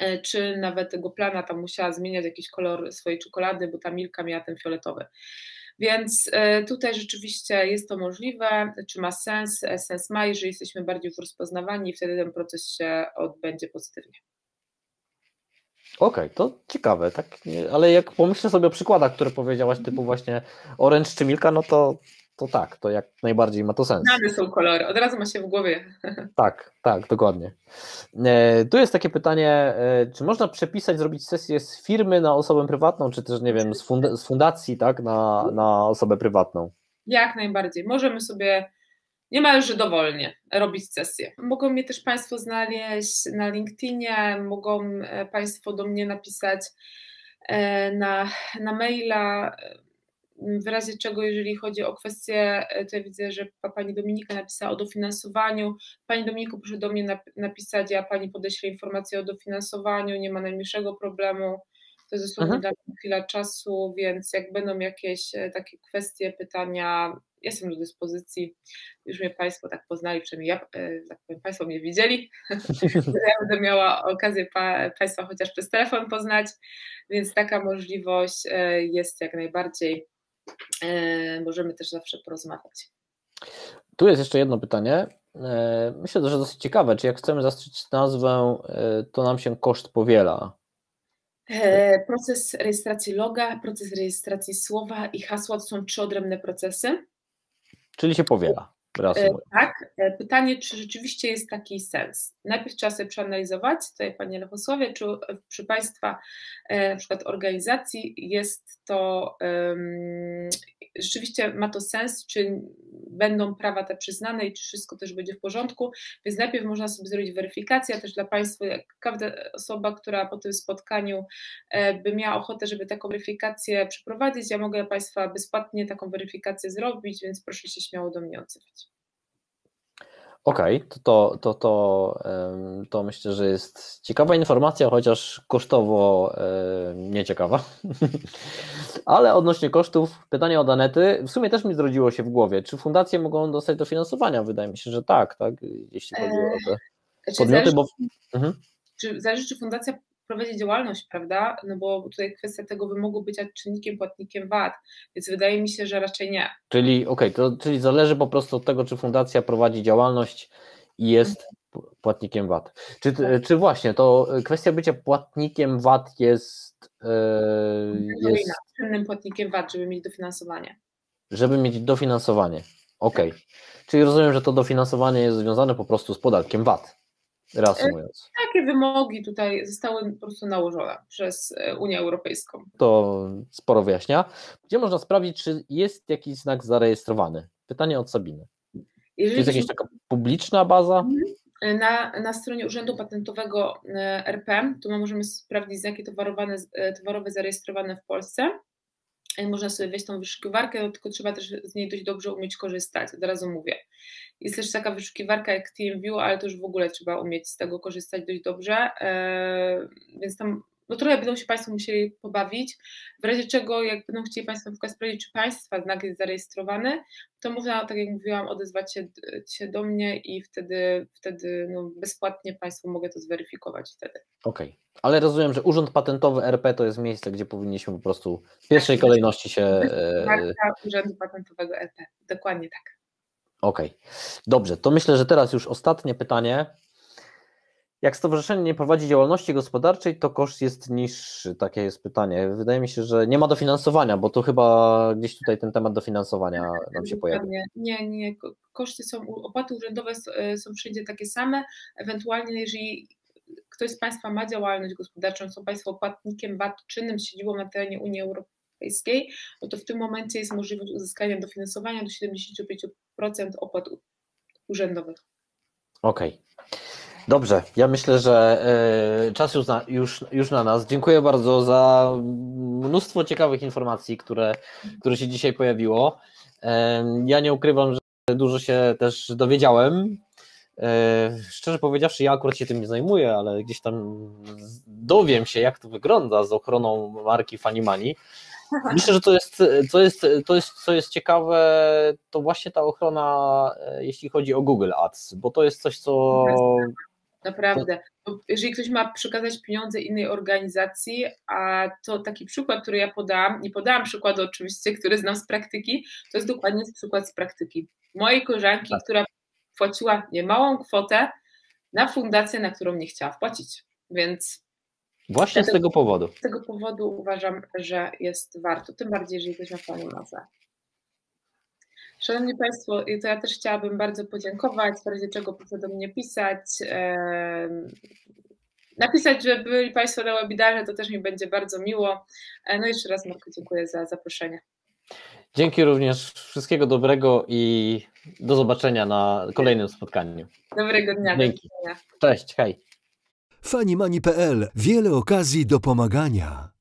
e, czy nawet tego plana tam musiała zmieniać jakiś kolor swojej czekolady, bo ta Milka miała ten fioletowy. Więc tutaj rzeczywiście jest to możliwe, czy ma sens? Sens ma, jeżeli jesteśmy bardziej rozpoznawani, wtedy ten proces się odbędzie pozytywnie. Okej, okay, to ciekawe, tak, ale jak pomyślę sobie o przykładach, które powiedziałaś, typu właśnie Orange czy Milka, no to, to tak, to jak najbardziej ma to sens. Znane są kolory, od razu ma się w głowie. Tak, tak, dokładnie. E, tu jest takie pytanie, e, czy można przepisać, zrobić sesję z firmy na osobę prywatną, czy też, nie wiem, z, z fundacji, tak, na, na osobę prywatną? Jak najbardziej. Możemy sobie niemalże dowolnie robić sesje. Mogą mnie też Państwo znaleźć na LinkedInie, mogą e, Państwo do mnie napisać e, na, na maila. W razie czego, jeżeli chodzi o kwestię, e, to ja widzę, że pani Dominika napisała o dofinansowaniu. Pani Dominiku, proszę do mnie napisać, ja pani podeślę informację o dofinansowaniu, nie ma najmniejszego problemu. To jest dosłownie mhm. dla chwila czasu, więc jak będą jakieś takie kwestie, pytania, jestem do dyspozycji. Już mnie Państwo tak poznali, przynajmniej ja, e, tak powiem, Państwo mnie widzieli. ja będę miała okazję pa, Państwa chociaż przez telefon poznać, więc taka możliwość e, jest jak najbardziej. E, możemy też zawsze porozmawiać. Tu jest jeszcze jedno pytanie. Myślę, że dosyć ciekawe. Czy jak chcemy zastrzyć nazwę, to nam się koszt powiela? Proces rejestracji loga, proces rejestracji słowa i hasła to są trzy odrębne procesy. Czyli się powiela. E, tak. E, pytanie, czy rzeczywiście jest taki sens. Najpierw trzeba sobie przeanalizować, tutaj Panie Lechosławie, czy przy Państwa e, na przykład organizacji jest to, rzeczywiście ma to sens, czy będą prawa te przyznane i czy wszystko też będzie w porządku, więc najpierw można sobie zrobić weryfikację, a też dla Państwa, każda osoba, która po tym spotkaniu by miała ochotę, żeby taką weryfikację przeprowadzić, ja mogę Państwa bezpłatnie taką weryfikację zrobić, więc proszę się śmiało do mnie odzywać. Okej, okay, to, to, to, to, to myślę, że jest ciekawa informacja, chociaż kosztowo nieciekawa. Ale odnośnie kosztów, pytanie od Anety, w sumie też mi zrodziło się w głowie, czy fundacje mogą dostać dofinansowania? Wydaje mi się, że tak, tak, jeśli chodzi o te eee, podmioty, zależy, bo... Mhm. Czy, zależy, czy fundacja prowadzi działalność, prawda? No bo tutaj kwestia tego wymogu bycia czynnikiem, płatnikiem VAT, więc wydaje mi się, że raczej nie. Czyli okej, okay, to czyli zależy po prostu od tego, czy fundacja prowadzi działalność i jest płatnikiem VAT. Czy, czy właśnie to kwestia bycia płatnikiem VAT jest. Yy, jest czynnym płatnikiem VAT, żeby mieć dofinansowanie. Żeby mieć dofinansowanie. Ok. Czyli rozumiem, że to dofinansowanie jest związane po prostu z podatkiem VAT. Reasumując. Takie wymogi tutaj zostały po prostu nałożone przez e, Unię Europejską. To sporo wyjaśnia. Gdzie można sprawdzić, czy jest jakiś znak zarejestrowany? Pytanie od Sabiny. Jeżeli czy jest jakaś taka publiczna baza? Mhm. Na, na stronie Urzędu Patentowego e, RP, tu możemy sprawdzić znaki towarowe zarejestrowane w Polsce można sobie wejść tą wyszukiwarkę, tylko trzeba też z niej dość dobrze umieć korzystać, od razu mówię. Jest też taka wyszukiwarka jak TeamView, ale to już w ogóle trzeba umieć z tego korzystać dość dobrze, e, więc tam no trochę będą się Państwo musieli pobawić, w razie czego jak będą chcieli Państwo na przykład sprawdzić, czy Państwa znak jest zarejestrowany, to można, tak jak mówiłam, odezwać się, się do mnie i wtedy, wtedy no, bezpłatnie Państwu mogę to zweryfikować wtedy. Okej, okay. ale rozumiem, że Urząd Patentowy RP to jest miejsce, gdzie powinniśmy po prostu w pierwszej tak, kolejności się... Marka Urzędu Patentowego RP, dokładnie tak. Okej, okay. dobrze, to myślę, że teraz już ostatnie pytanie. Jak stowarzyszenie nie prowadzi działalności gospodarczej, to koszt jest niższy? Takie jest pytanie. Wydaje mi się, że nie ma dofinansowania, bo to chyba gdzieś tutaj ten temat dofinansowania nam się pojawi. Nie, nie, koszty są, opłaty urzędowe e, są wszędzie takie same. Ewentualnie, jeżeli ktoś z Państwa ma działalność gospodarczą, są Państwo płatnikiem VAT czynnym z siedzibą na terenie Unii Europejskiej, no to w tym momencie jest możliwość uzyskania dofinansowania do 75% opłat urzędowych. Okej. Okay. Dobrze, ja myślę, że e, czas już na, już, już na nas. Dziękuję bardzo za mnóstwo ciekawych informacji, które, które się dzisiaj pojawiło. E, ja nie ukrywam, że dużo się też dowiedziałem. E, szczerze powiedziawszy, ja akurat się tym nie zajmuję, ale gdzieś tam dowiem się, jak to wygląda z ochroną marki Fanimani. Myślę, że to jest, to jest, to jest, co jest ciekawe, to właśnie ta ochrona, jeśli chodzi o Google Ads, bo to jest coś, co Naprawdę. Jeżeli ktoś ma przekazać pieniądze innej organizacji, a to taki przykład, który ja podałam, nie podałam przykładu oczywiście, który znam z praktyki, to jest dokładnie przykład z praktyki. Mojej koleżanki, tak. która płaciła niemałą kwotę na fundację, na którą nie chciała wpłacić. Więc Właśnie z tego powodu. Z tego powodu uważam, że jest warto, tym bardziej, jeżeli ktoś ma Panią nazwę. Szanowni Państwo, to ja też chciałabym bardzo podziękować, w razie czego proszę do mnie pisać. Napisać, że byli Państwo na webinarze, to też mi będzie bardzo miło. E, no i jeszcze raz Marko dziękuję za zaproszenie. Dzięki również, wszystkiego dobrego i do zobaczenia na kolejnym spotkaniu. Dobrego dnia. Dzięki. Cześć, hej. Fanimani.pl Wiele okazji do pomagania.